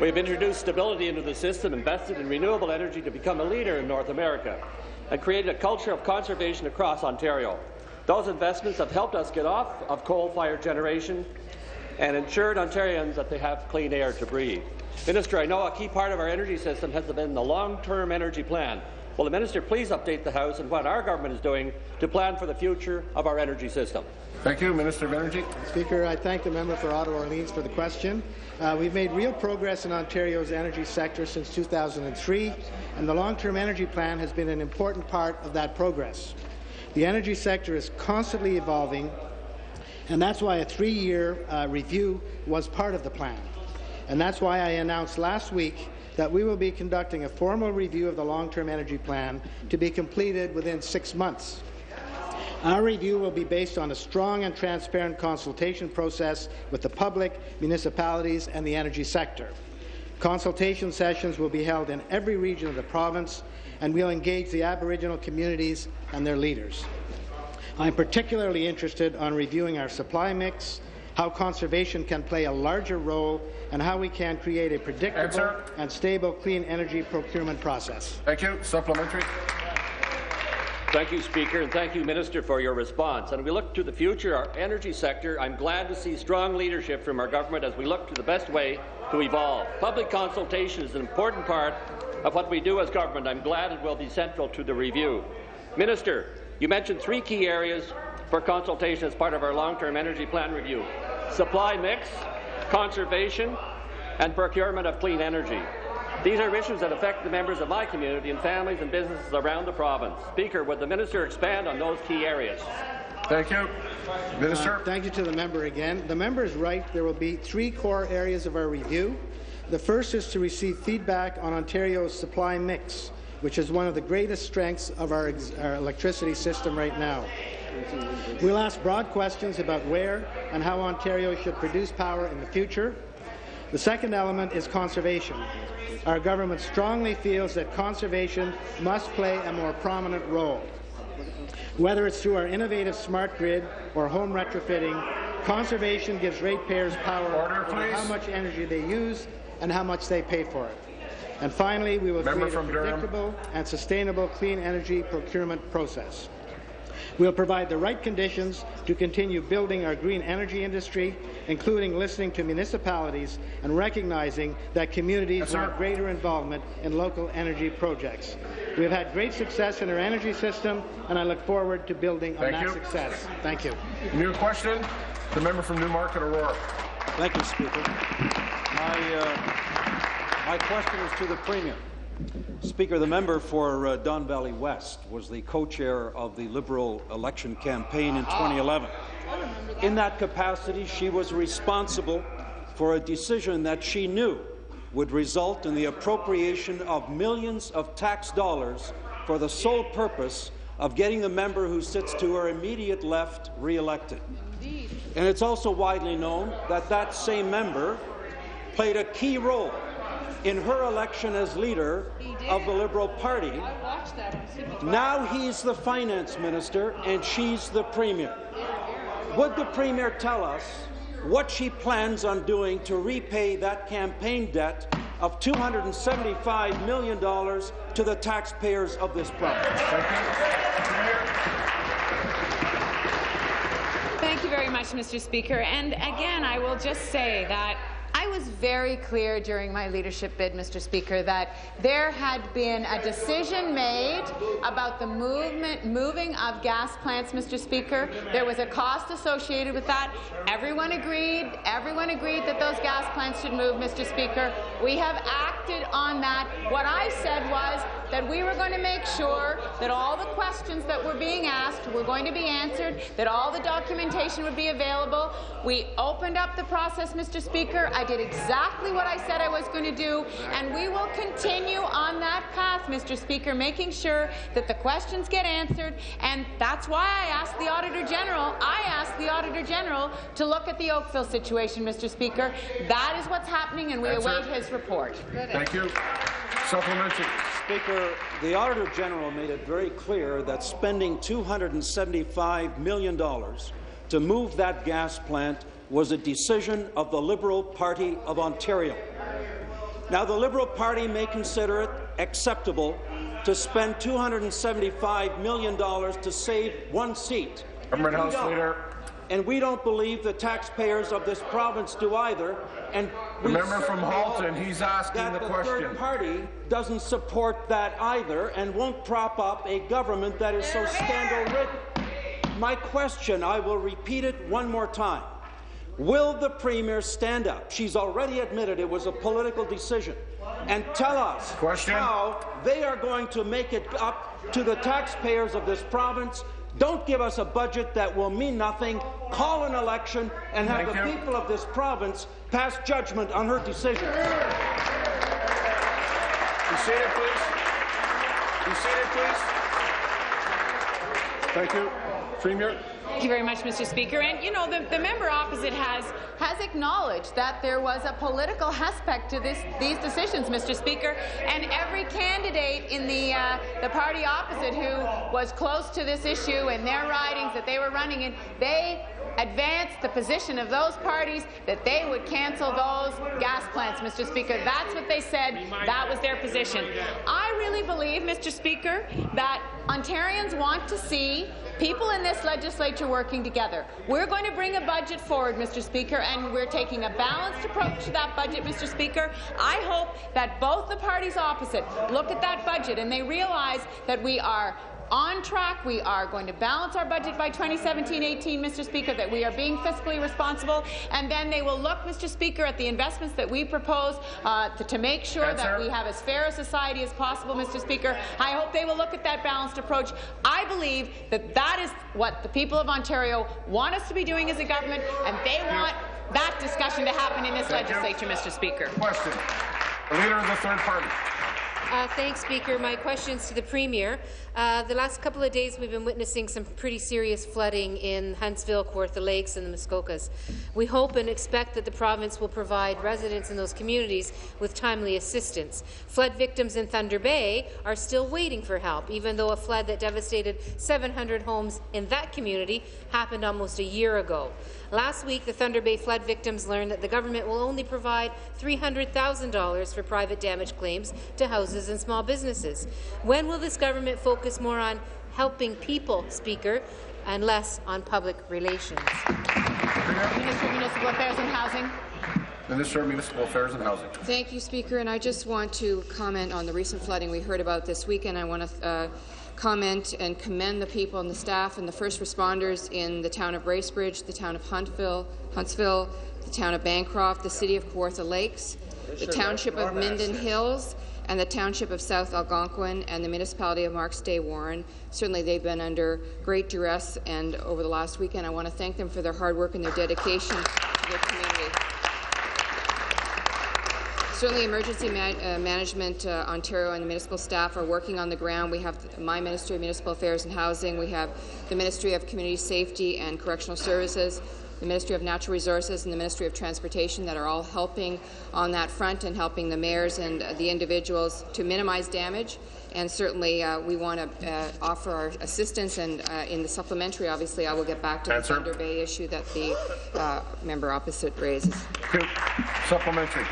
We have introduced stability into the system, invested in renewable energy to become a leader in North America, and created a culture of conservation across Ontario. Those investments have helped us get off of coal-fired generation and ensured Ontarians that they have clean air to breathe. Minister, I know a key part of our energy system has been the long-term energy plan. Will the minister please update the House on what our government is doing to plan for the future of our energy system? Thank you, Minister of Energy. Speaker, I thank the member for Ottawa Orleans for the question. Uh, we've made real progress in Ontario's energy sector since 2003, and the long-term energy plan has been an important part of that progress. The energy sector is constantly evolving, and that's why a three-year uh, review was part of the plan. And that's why I announced last week that we will be conducting a formal review of the long-term energy plan to be completed within six months. Our review will be based on a strong and transparent consultation process with the public, municipalities and the energy sector. Consultation sessions will be held in every region of the province, and we'll engage the Aboriginal communities and their leaders. I'm particularly interested on reviewing our supply mix, how conservation can play a larger role, and how we can create a predictable Answer. and stable clean energy procurement process. Thank you. Supplementary. Thank you, Speaker, and thank you, Minister, for your response. And we look to the future, our energy sector, I'm glad to see strong leadership from our government as we look to the best way to evolve. Public consultation is an important part of what we do as government. I'm glad it will be central to the review. Minister, you mentioned three key areas for consultation as part of our long-term energy plan review. Supply mix, conservation, and procurement of clean energy. These are issues that affect the members of my community and families and businesses around the province. Speaker, would the minister expand on those key areas? Thank you. Minister. Uh, thank you to the member again. The member is right. There will be three core areas of our review. The first is to receive feedback on Ontario's supply mix, which is one of the greatest strengths of our, our electricity system right now. We'll ask broad questions about where and how Ontario should produce power in the future. The second element is conservation. Our government strongly feels that conservation must play a more prominent role. Whether it's through our innovative smart grid or home retrofitting, conservation gives ratepayers power Order, over how much energy they use and how much they pay for it. And finally, we will Member create a from Durham. predictable and sustainable clean energy procurement process. We'll provide the right conditions to continue building our green energy industry, including listening to municipalities and recognizing that communities Yes, want greater involvement in local energy projects. We have had great success in our energy system, and I look forward to building on Thank that you. success. Thank you. New question. The member from Newmarket Aurora. Thank you, Speaker. My, uh, my question is to the Premier. Speaker, the member for uh, Don Valley West was the co-chair of the Liberal election campaign in 2011. In that capacity, she was responsible for a decision that she knew would result in the appropriation of millions of tax dollars for the sole purpose of getting the member who sits to her immediate left re-elected. And it's also widely known that that same member played a key role in her election as leader of the Liberal Party. Now he's the finance minister and she's the premier. Would the premier tell us what she plans on doing to repay that campaign debt of $275 million to the taxpayers of this province? Thank you very much, Mr. Speaker. And again, I will just say that I was very clear during my leadership bid, Mr. Speaker, that there had been a decision made about the movement, moving of gas plants, Mr. Speaker. There was a cost associated with that. Everyone agreed. Everyone agreed that those gas plants should move, Mr. Speaker. We have acted on that. What I said was that we were going to make sure that all the questions that were being asked were going to be answered, that all the documentation would be available. We opened up the process, Mr. Speaker. I did exactly what I said I was going to do, and we will continue on that path, Mr. Speaker, making sure that the questions get answered, and that's why I asked the Auditor General, I asked the Auditor General to look at the Oakville situation, Mr. Speaker. That is what's happening, and we That's await it. his report. Thank you. Supplementary. Speaker, the Auditor General made it very clear that spending $275 million to move that gas plant was a decision of the Liberal Party of Ontario. Now, the Liberal Party may consider it acceptable to spend $275 million to save one seat. Government House don't. Leader. And we don't believe the taxpayers of this province do either. And The we member from Halton, he's asking that the the question. third party doesn't support that either and won't prop up a government that is so scandal-ridden. My question, I will repeat it one more time. Will the Premier stand up? She's already admitted it was a political decision. And tell us Question. how they are going to make it up to the taxpayers of this province Don't give us a budget that will mean nothing, call an election, and have Thank the you. people of this province pass judgment on her decision. Be seated, please. Be seated, please. Thank you. Premier. Thank you very much, Mr. Speaker. And, you know, the, the member opposite has, has acknowledged that there was a political aspect to this, these decisions, Mr. Speaker, and every candidate in the, uh, the party opposite who was close to this issue in their ridings that they were running in, they the position of those parties that they would cancel those gas plants, Mr. Speaker. That's what they said. That was their position. I really believe, Mr. Speaker, that Ontarians want to see people in this legislature working together. We're going to bring a budget forward, Mr. Speaker, and we're taking a balanced approach to that budget, Mr. Speaker. I hope that both the parties opposite look at that budget and they realize that we are on track. We are going to balance our budget by 2017-18, Mr. Speaker, that we are being fiscally responsible, and then they will look, Mr. Speaker, at the investments that we propose uh, to, to make sure Answer. that we have as fair a society as possible, Mr. Speaker. I hope they will look at that balanced approach. I believe that that is what the people of Ontario want us to be doing as a government, and they want that discussion to happen in this Thank you. legislature, Mr. Speaker. Question. The Leader of the Third Party. Uh, thanks, Speaker. My question's to the Premier. Uh, the last couple of days, we've been witnessing some pretty serious flooding in Huntsville, Kawartha Lakes, and the Muskokas. We hope and expect that the province will provide residents in those communities with timely assistance. Flood victims in Thunder Bay are still waiting for help, even though a flood that devastated 700 homes in that community happened almost a year ago. Last week, the Thunder Bay flood victims learned that the government will only provide $300,000 for private damage claims to houses and small businesses. When will this government focus more on helping people, Speaker, and less on public relations? Minister of Municipal Affairs and Housing. Minister of Municipal Affairs and Housing. Thank you, Speaker. And I just want to comment on the recent flooding we heard about this weekend. I want to uh, comment and commend the people and the staff and the first responders in the town of Bracebridge, the town of Huntsville, Huntsville, the town of Bancroft, the city of Kawartha Lakes, the township of Minden Hills, and the township of South Algonquin and the municipality of Markstay-Warren. Certainly, they've been under great duress, and over the last weekend, I want to thank them for their hard work and their dedication to their community. Certainly, Emergency Ma uh, Management uh, Ontario and the municipal staff are working on the ground. We have my Ministry of Municipal Affairs and Housing. We have the Ministry of Community Safety and Correctional Services, the Ministry of Natural Resources, and the Ministry of Transportation that are all helping on that front and helping the mayors and uh, the individuals to minimize damage. And certainly, uh, we want to uh, offer our assistance. And uh, in the supplementary, obviously, I will get back to Answer. the Thunder Bay issue that the uh, member opposite raises. Supplementary.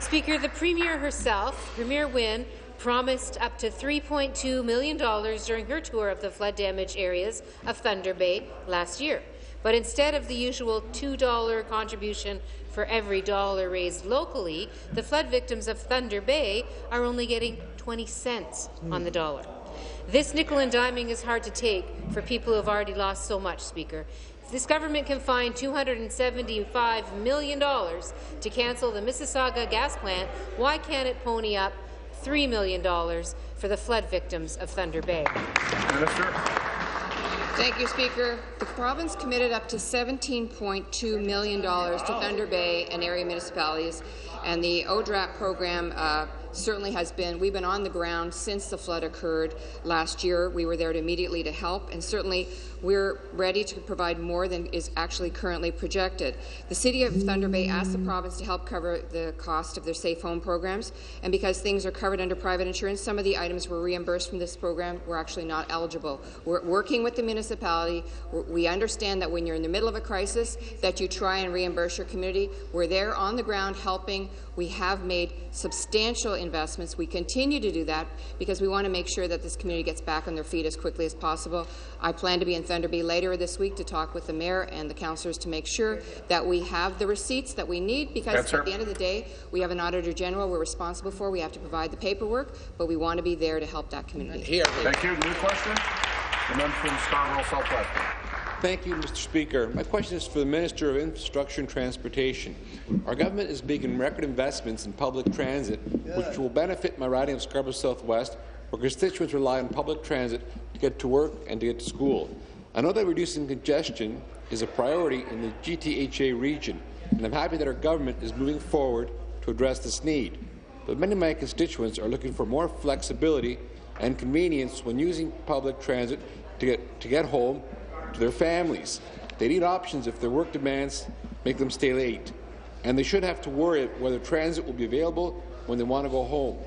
Speaker, the Premier herself, Premier Wynne, promised up to $3.2 million during her tour of the flood-damaged areas of Thunder Bay last year. But instead of the usual $2 contribution for every dollar raised locally, the flood victims of Thunder Bay are only getting 20 cents on the dollar. This nickel and diming is hard to take for people who have already lost so much, Speaker. If this government can find $275 million to cancel the Mississauga gas plant, why can't it pony up $3 million for the flood victims of Thunder Bay? Minister. Thank you, Speaker. The province committed up to $17.2 million to Thunder Bay and area municipalities, and the ODRAP program uh, certainly has been, we've been on the ground since the flood occurred last year. We were there to immediately to help, and certainly we're ready to provide more than is actually currently projected. The City of Thunder Bay asked the province to help cover the cost of their safe home programs, and because things are covered under private insurance, some of the items were reimbursed from this program were actually not eligible. We're working with the municipality. We understand that when you're in the middle of a crisis, that you try and reimburse your community. We're there on the ground helping. We have made substantial investments. We continue to do that because we want to make sure that this community gets back on their feet as quickly as possible. I plan to be in Thunder Bay later this week to talk with the mayor and the councillors to make sure that we have the receipts that we need because Answer. at the end of the day, we have an auditor general we're responsible for. We have to provide the paperwork, but we want to be there to help that community. Here. Thank you. New question. The member from Scarborough Southwest. Thank you, Mr. Speaker. My question is for the Minister of Infrastructure and Transportation. Our government is making record investments in public transit, which will benefit my riding of Scarborough Southwest, where constituents rely on public transit to get to work and to get to school. I know that reducing congestion is a priority in the GTHA region, and I'm happy that our government is moving forward to address this need. But many of my constituents are looking for more flexibility and convenience when using public transit to get, to get home to their families. They need options if their work demands make them stay late, and they should not have to worry whether transit will be available when they want to go home.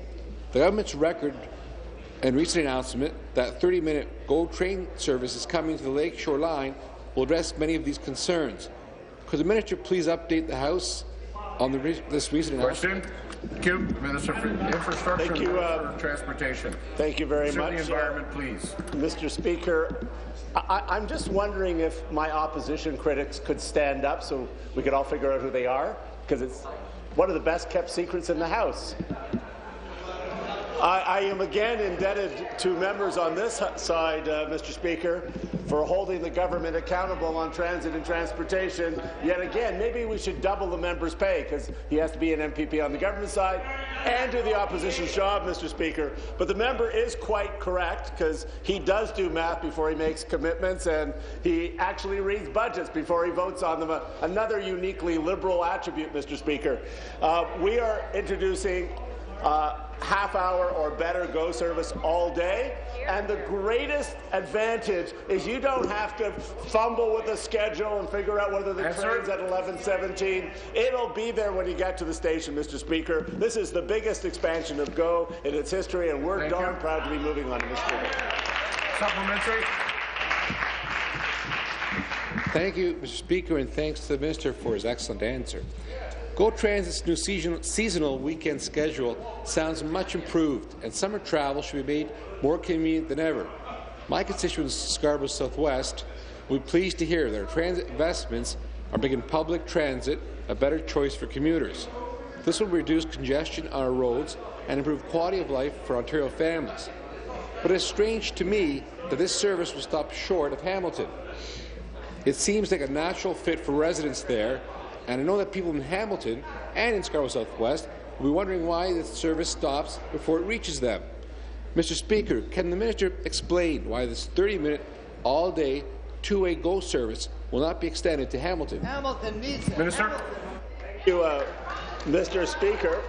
The government's record and recent announcement that 30-minute GO train service is coming to the Lakeshore line will address many of these concerns. Could the minister please update the House on the re this recent Question. announcement? Thank you. Minister for Infrastructure Thank you, and uh, Minister of Transportation. Thank you very Minister much. the Environment, please. Mr. Speaker, I, I'm just wondering if my opposition critics could stand up so we could all figure out who they are, because it's one of the best kept secrets in the House. I, I am again indebted to members on this side, uh, Mr. Speaker, for holding the government accountable on transit and transportation. Yet again, maybe we should double the member's pay because he has to be an MPP on the government side and do the opposition's job, Mr. Speaker. But the member is quite correct because he does do math before he makes commitments and he actually reads budgets before he votes on them. Another uniquely liberal attribute, Mr. Speaker. Uh, we are introducing uh, half hour or better go service all day. And the greatest advantage is you don't have to fumble with a schedule and figure out whether the Answer. train's at 11:17. It'll be there when you get to the station, Mr. Speaker. This is the biggest expansion of Go in its history, and we're Thank darn you. proud to be moving on it, Mr. Speaker. Supplementary. Thank you, Mr. Speaker, and thanks to the minister for his excellent answer. GO Transit's new season, seasonal weekend schedule sounds much improved, and summer travel should be made more convenient than ever. My constituents, in Scarborough Southwest, will be pleased to hear that our transit investments are making public transit a better choice for commuters. This will reduce congestion on our roads and improve quality of life for Ontario families. But it's strange to me that this service will stop short of Hamilton. It seems like a natural fit for residents there, and I know that people in Hamilton and in Scarborough Southwest will be wondering why this service stops before it reaches them. Mr. Speaker, can the minister explain why this 30-minute, all-day, two-way GO service will not be extended to Hamilton? Hamilton needs it. Minister. Thank you, uh, Mr. Speaker.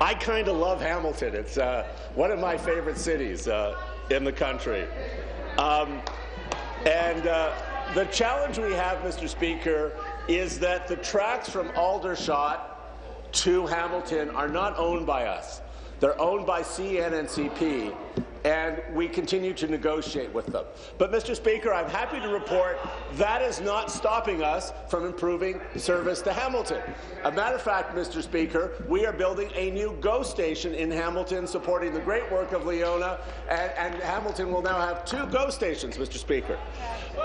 I kind of love Hamilton. It's uh, one of my favorite cities uh, in the country. Um, and uh, the challenge we have, Mr. Speaker, is that the tracks from Aldershot to Hamilton are not owned by us. They're owned by CN&CP, and we continue to negotiate with them. But, Mr. Speaker, I'm happy to report that is not stopping us from improving service to Hamilton. As a matter of fact, Mr. Speaker, we are building a new GO station in Hamilton, supporting the great work of Leona, and, and Hamilton will now have two GO stations, Mr. Speaker.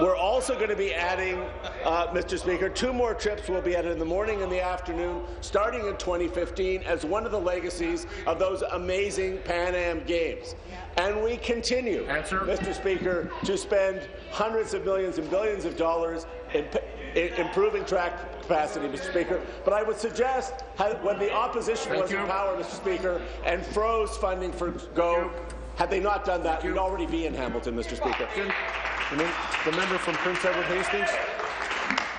We're also going to be adding, uh, Mr. Speaker, two more trips will be added in the morning and the afternoon, starting in 2015, as one of the legacies of those amazing Pan Am Games. And we continue, Mr. Speaker, to spend hundreds of millions and billions of dollars in, in improving track capacity, Mr. Speaker. But I would suggest when the opposition Thank was in power, Mr. Speaker, and froze funding for GO, had they not done that, we'd already be in Hamilton, Mr. Speaker. The member from Prince Edward Hastings.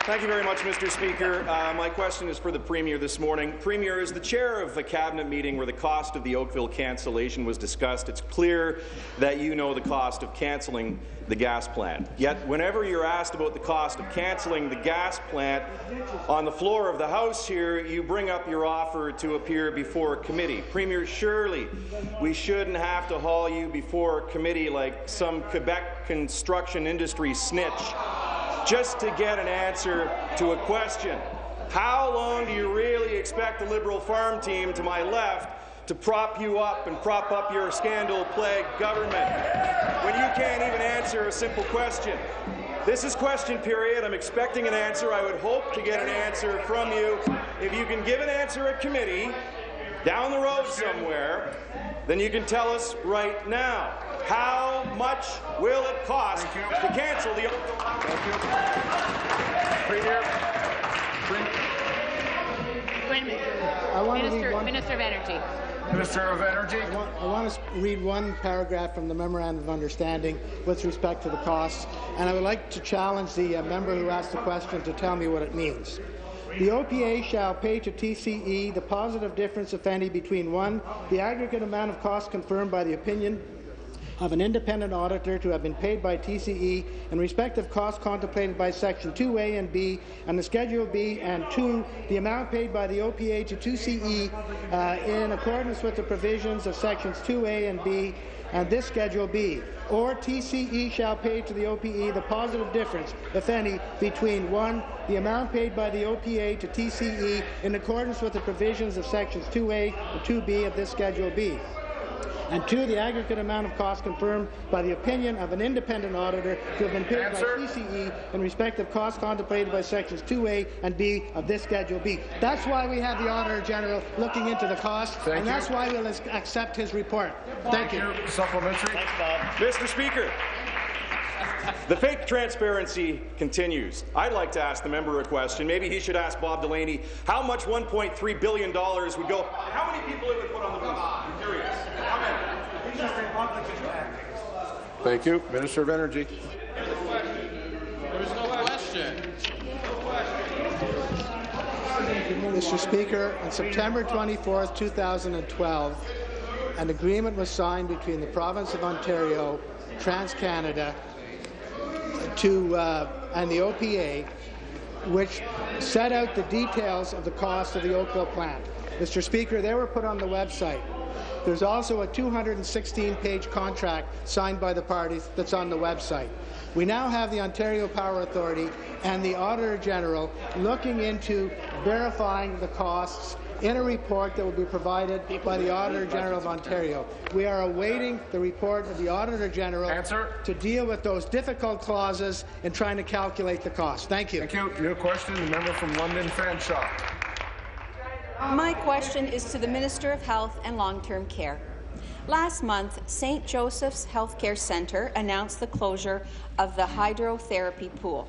Thank you very much, Mr. Speaker. Uh, my question is for the Premier this morning. Premier, as the chair of a cabinet meeting where the cost of the Oakville cancellation was discussed, it's clear that you know the cost of cancelling the gas plant. Yet, whenever you're asked about the cost of cancelling the gas plant on the floor of the House here, you bring up your offer to appear before a committee. Premier, surely we shouldn't have to haul you before a committee like some Quebec construction industry snitch just to get an answer to a question. How long do you really expect the Liberal farm team to my left to prop you up and prop up your scandal-plagued government when you can't even answer a simple question? This is question period. I'm expecting an answer. I would hope to get an answer from you. If you can give an answer at committee, down the road somewhere, then you can tell us right now. How much will it cost to cancel the Premier. Wait a minute. I want to Minister, Minister of Energy. Minister of Energy. I want, I want to read one paragraph from the Memorandum of Understanding with respect to the costs, and I would like to challenge the uh, member who asked the question to tell me what it means. The OPA shall pay to TCE the positive difference, if any, between one, the aggregate amount of costs confirmed by the opinion of an independent auditor to have been paid by TCE in respect of costs contemplated by Section 2A and B and the Schedule B, and 2, the amount paid by the OPA to TCE uh, in accordance with the provisions of Sections 2A and B and this Schedule B, or TCE shall pay to the OPA the positive difference, if any, between 1. the amount paid by the OPA to TCE in accordance with the provisions of Sections 2A and 2B of this Schedule B and two, the aggregate amount of costs confirmed by the opinion of an independent auditor to have been paid Answer. by TCE in respect of costs contemplated by sections 2A and B of this Schedule B. That's why we have the Auditor General looking into the costs, Thank and you. that's why we'll accept his report. Thank you. Supplementary. Mr. Speaker, the fake transparency continues. I'd like to ask the member a question. Maybe he should ask Bob Delaney how much $1.3 billion would go. How many people it would put on the roof? I'm curious. How many? He's just Republican Thank you. Minister of Energy. There's no question. Mr. Speaker, on September 24, 2012, an agreement was signed between the Province of Ontario, TransCanada, to, uh, and the OPA, which set out the details of the cost of the Oakville plant. Mr. Speaker, they were put on the website. There's also a 216-page contract signed by the parties that's on the website. We now have the Ontario Power Authority and the Auditor General looking into verifying the costs in a report that will be provided by the Auditor General of Ontario. We are awaiting the report of the Auditor General to deal with those difficult clauses in trying to calculate the cost. Thank you. Thank you. New question, the member from London Fanshawe. My question is to the Minister of Health and Long-Term Care. Last month, St. Joseph's Healthcare Centre announced the closure of the hydrotherapy pool.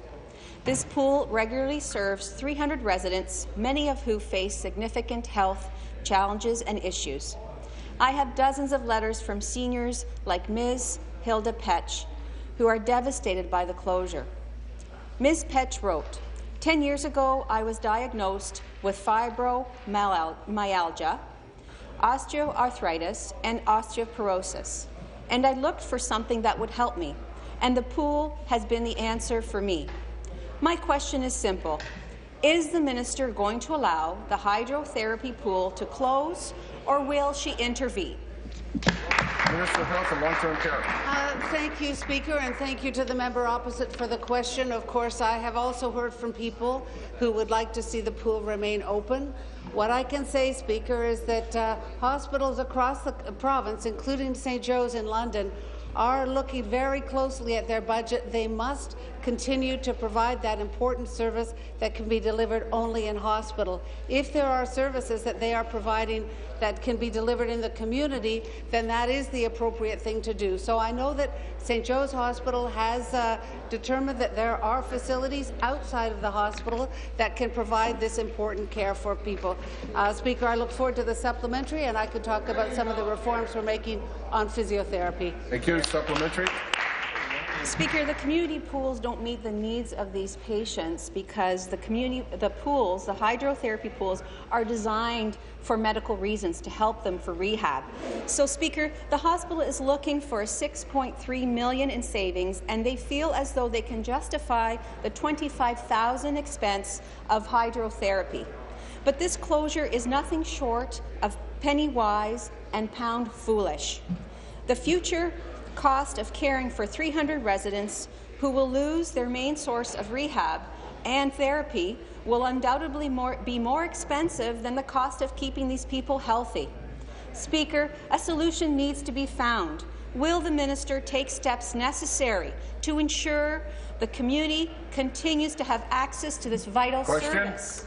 This pool regularly serves 300 residents, many of who face significant health challenges and issues. I have dozens of letters from seniors like Ms. Hilda Petch, who are devastated by the closure. Ms. Petch wrote, 10 years ago, I was diagnosed with fibromyalgia, osteoarthritis, and osteoporosis, and I looked for something that would help me, and the pool has been the answer for me. My question is simple. Is the minister going to allow the hydrotherapy pool to close, or will she intervene? Minister of Health and Long-Term Care. Uh, thank you, Speaker, and thank you to the member opposite for the question. Of course, I have also heard from people who would like to see the pool remain open. What I can say, Speaker, is that uh, hospitals across the province, including St. Joe's in London, are looking very closely at their budget. They must continue to provide that important service that can be delivered only in hospital. If there are services that they are providing that can be delivered in the community, then that is the appropriate thing to do. So I know that St. Joe's Hospital has uh, determined that there are facilities outside of the hospital that can provide this important care for people. Uh, Speaker, I look forward to the supplementary, and I could talk about some of the reforms we're making on physiotherapy. Thank you. Supplementary. Speaker, the community pools don't meet the needs of these patients because the community, the pools, the hydrotherapy pools, are designed for medical reasons to help them for rehab. So, Speaker, the hospital is looking for 6.3 million in savings, and they feel as though they can justify the 25,000 expense of hydrotherapy. But this closure is nothing short of penny wise and pound foolish. The future cost of caring for 300 residents who will lose their main source of rehab and therapy will undoubtedly more, be more expensive than the cost of keeping these people healthy. Speaker, a solution needs to be found. Will the minister take steps necessary to ensure the community continues to have access to this vital Question. service?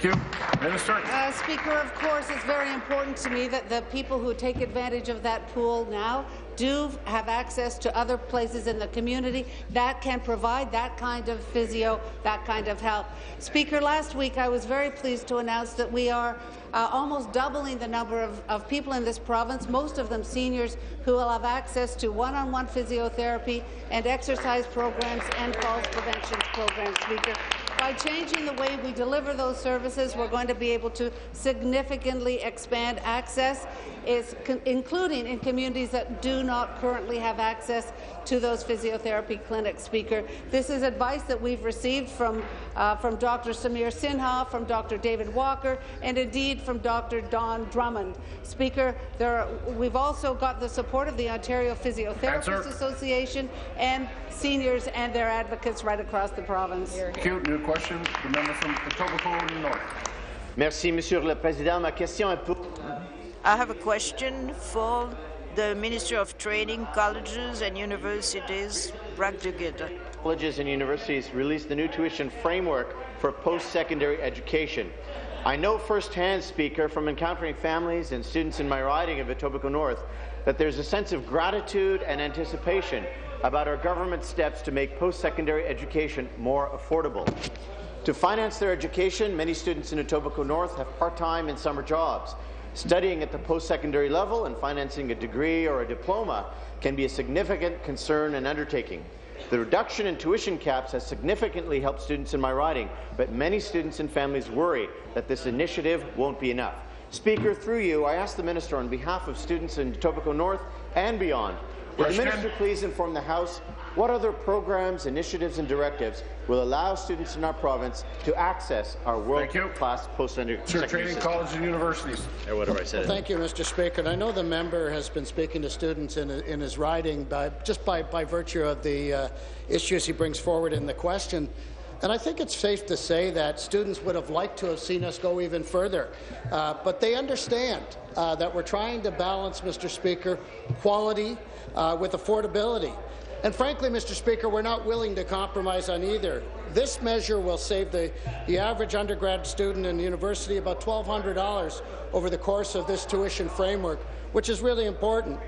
Thank you. Minister. Uh, Speaker, of course, it's very important to me that the people who take advantage of that pool now do have access to other places in the community that can provide that kind of physio, that kind of help. Speaker, last week I was very pleased to announce that we are uh, almost doubling the number of, of people in this province, most of them seniors, who will have access to one-on-one -on -one physiotherapy and exercise programs and falls prevention programs, Speaker. By changing the way we deliver those services, we're going to be able to significantly expand access, including in communities that do not currently have access to those physiotherapy clinics, Speaker. This is advice that we've received from, uh, from Dr. Samir Sinha, from Dr. David Walker, and indeed from Dr. Don Drummond. Speaker, are, we've also got the support of the Ontario Physiotherapists Answer. Association and seniors and their advocates right across the province. Cute. New question. The member from Etobicoke North. Merci, Monsieur le Président. Ma question est pour... I have a question for the Minister of Training, Colleges and Universities, Bragg Colleges and universities released the new tuition framework for post-secondary education. I know firsthand, Speaker, from encountering families and students in my riding of Etobicoke North, that there's a sense of gratitude and anticipation about our government's steps to make post-secondary education more affordable. To finance their education, many students in Etobicoke North have part-time and summer jobs. Studying at the post-secondary level and financing a degree or a diploma can be a significant concern and undertaking. The reduction in tuition caps has significantly helped students in my riding, but many students and families worry that this initiative won't be enough. Speaker, through you, I ask the Minister on behalf of students in Etobicoke North and beyond would the minister please inform the House what other programs, initiatives and directives will allow students in our province to access our world-class post-secondary training colleges and universities. Or whatever I said. Well, thank you, Mr. Speaker. And I know the member has been speaking to students in, in his riding by, just by, by virtue of the uh, issues he brings forward in the question. And I think it's safe to say that students would have liked to have seen us go even further. Uh, but they understand uh, that we're trying to balance, Mr. Speaker, quality uh, with affordability. And frankly, Mr. Speaker, we're not willing to compromise on either. This measure will save the, the average undergrad student in the university about $1,200 over the course of this tuition framework, which is really important.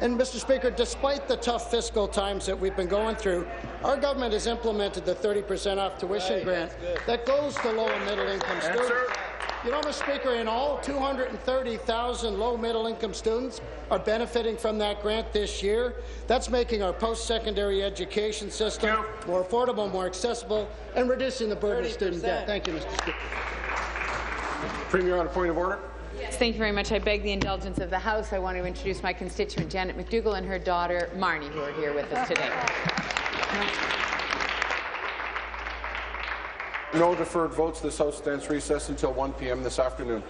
And, Mr. Speaker, despite the tough fiscal times that we've been going through, our government has implemented the 30 percent off tuition right, grant that goes to low and middle income students. You know, Mr. Speaker, in all, 230,000 low-middle-income students are benefiting from that grant this year. That's making our post-secondary education system more affordable, more accessible, and reducing the burden of student debt. Thank you, Mr. Speaker. Premier, on a point of order. Yes, thank you very much. I beg the indulgence of the House. I want to introduce my constituent Janet McDougall and her daughter Marnie, who are here with us today. No deferred votes. This House stands recessed until 1 p.m. this afternoon.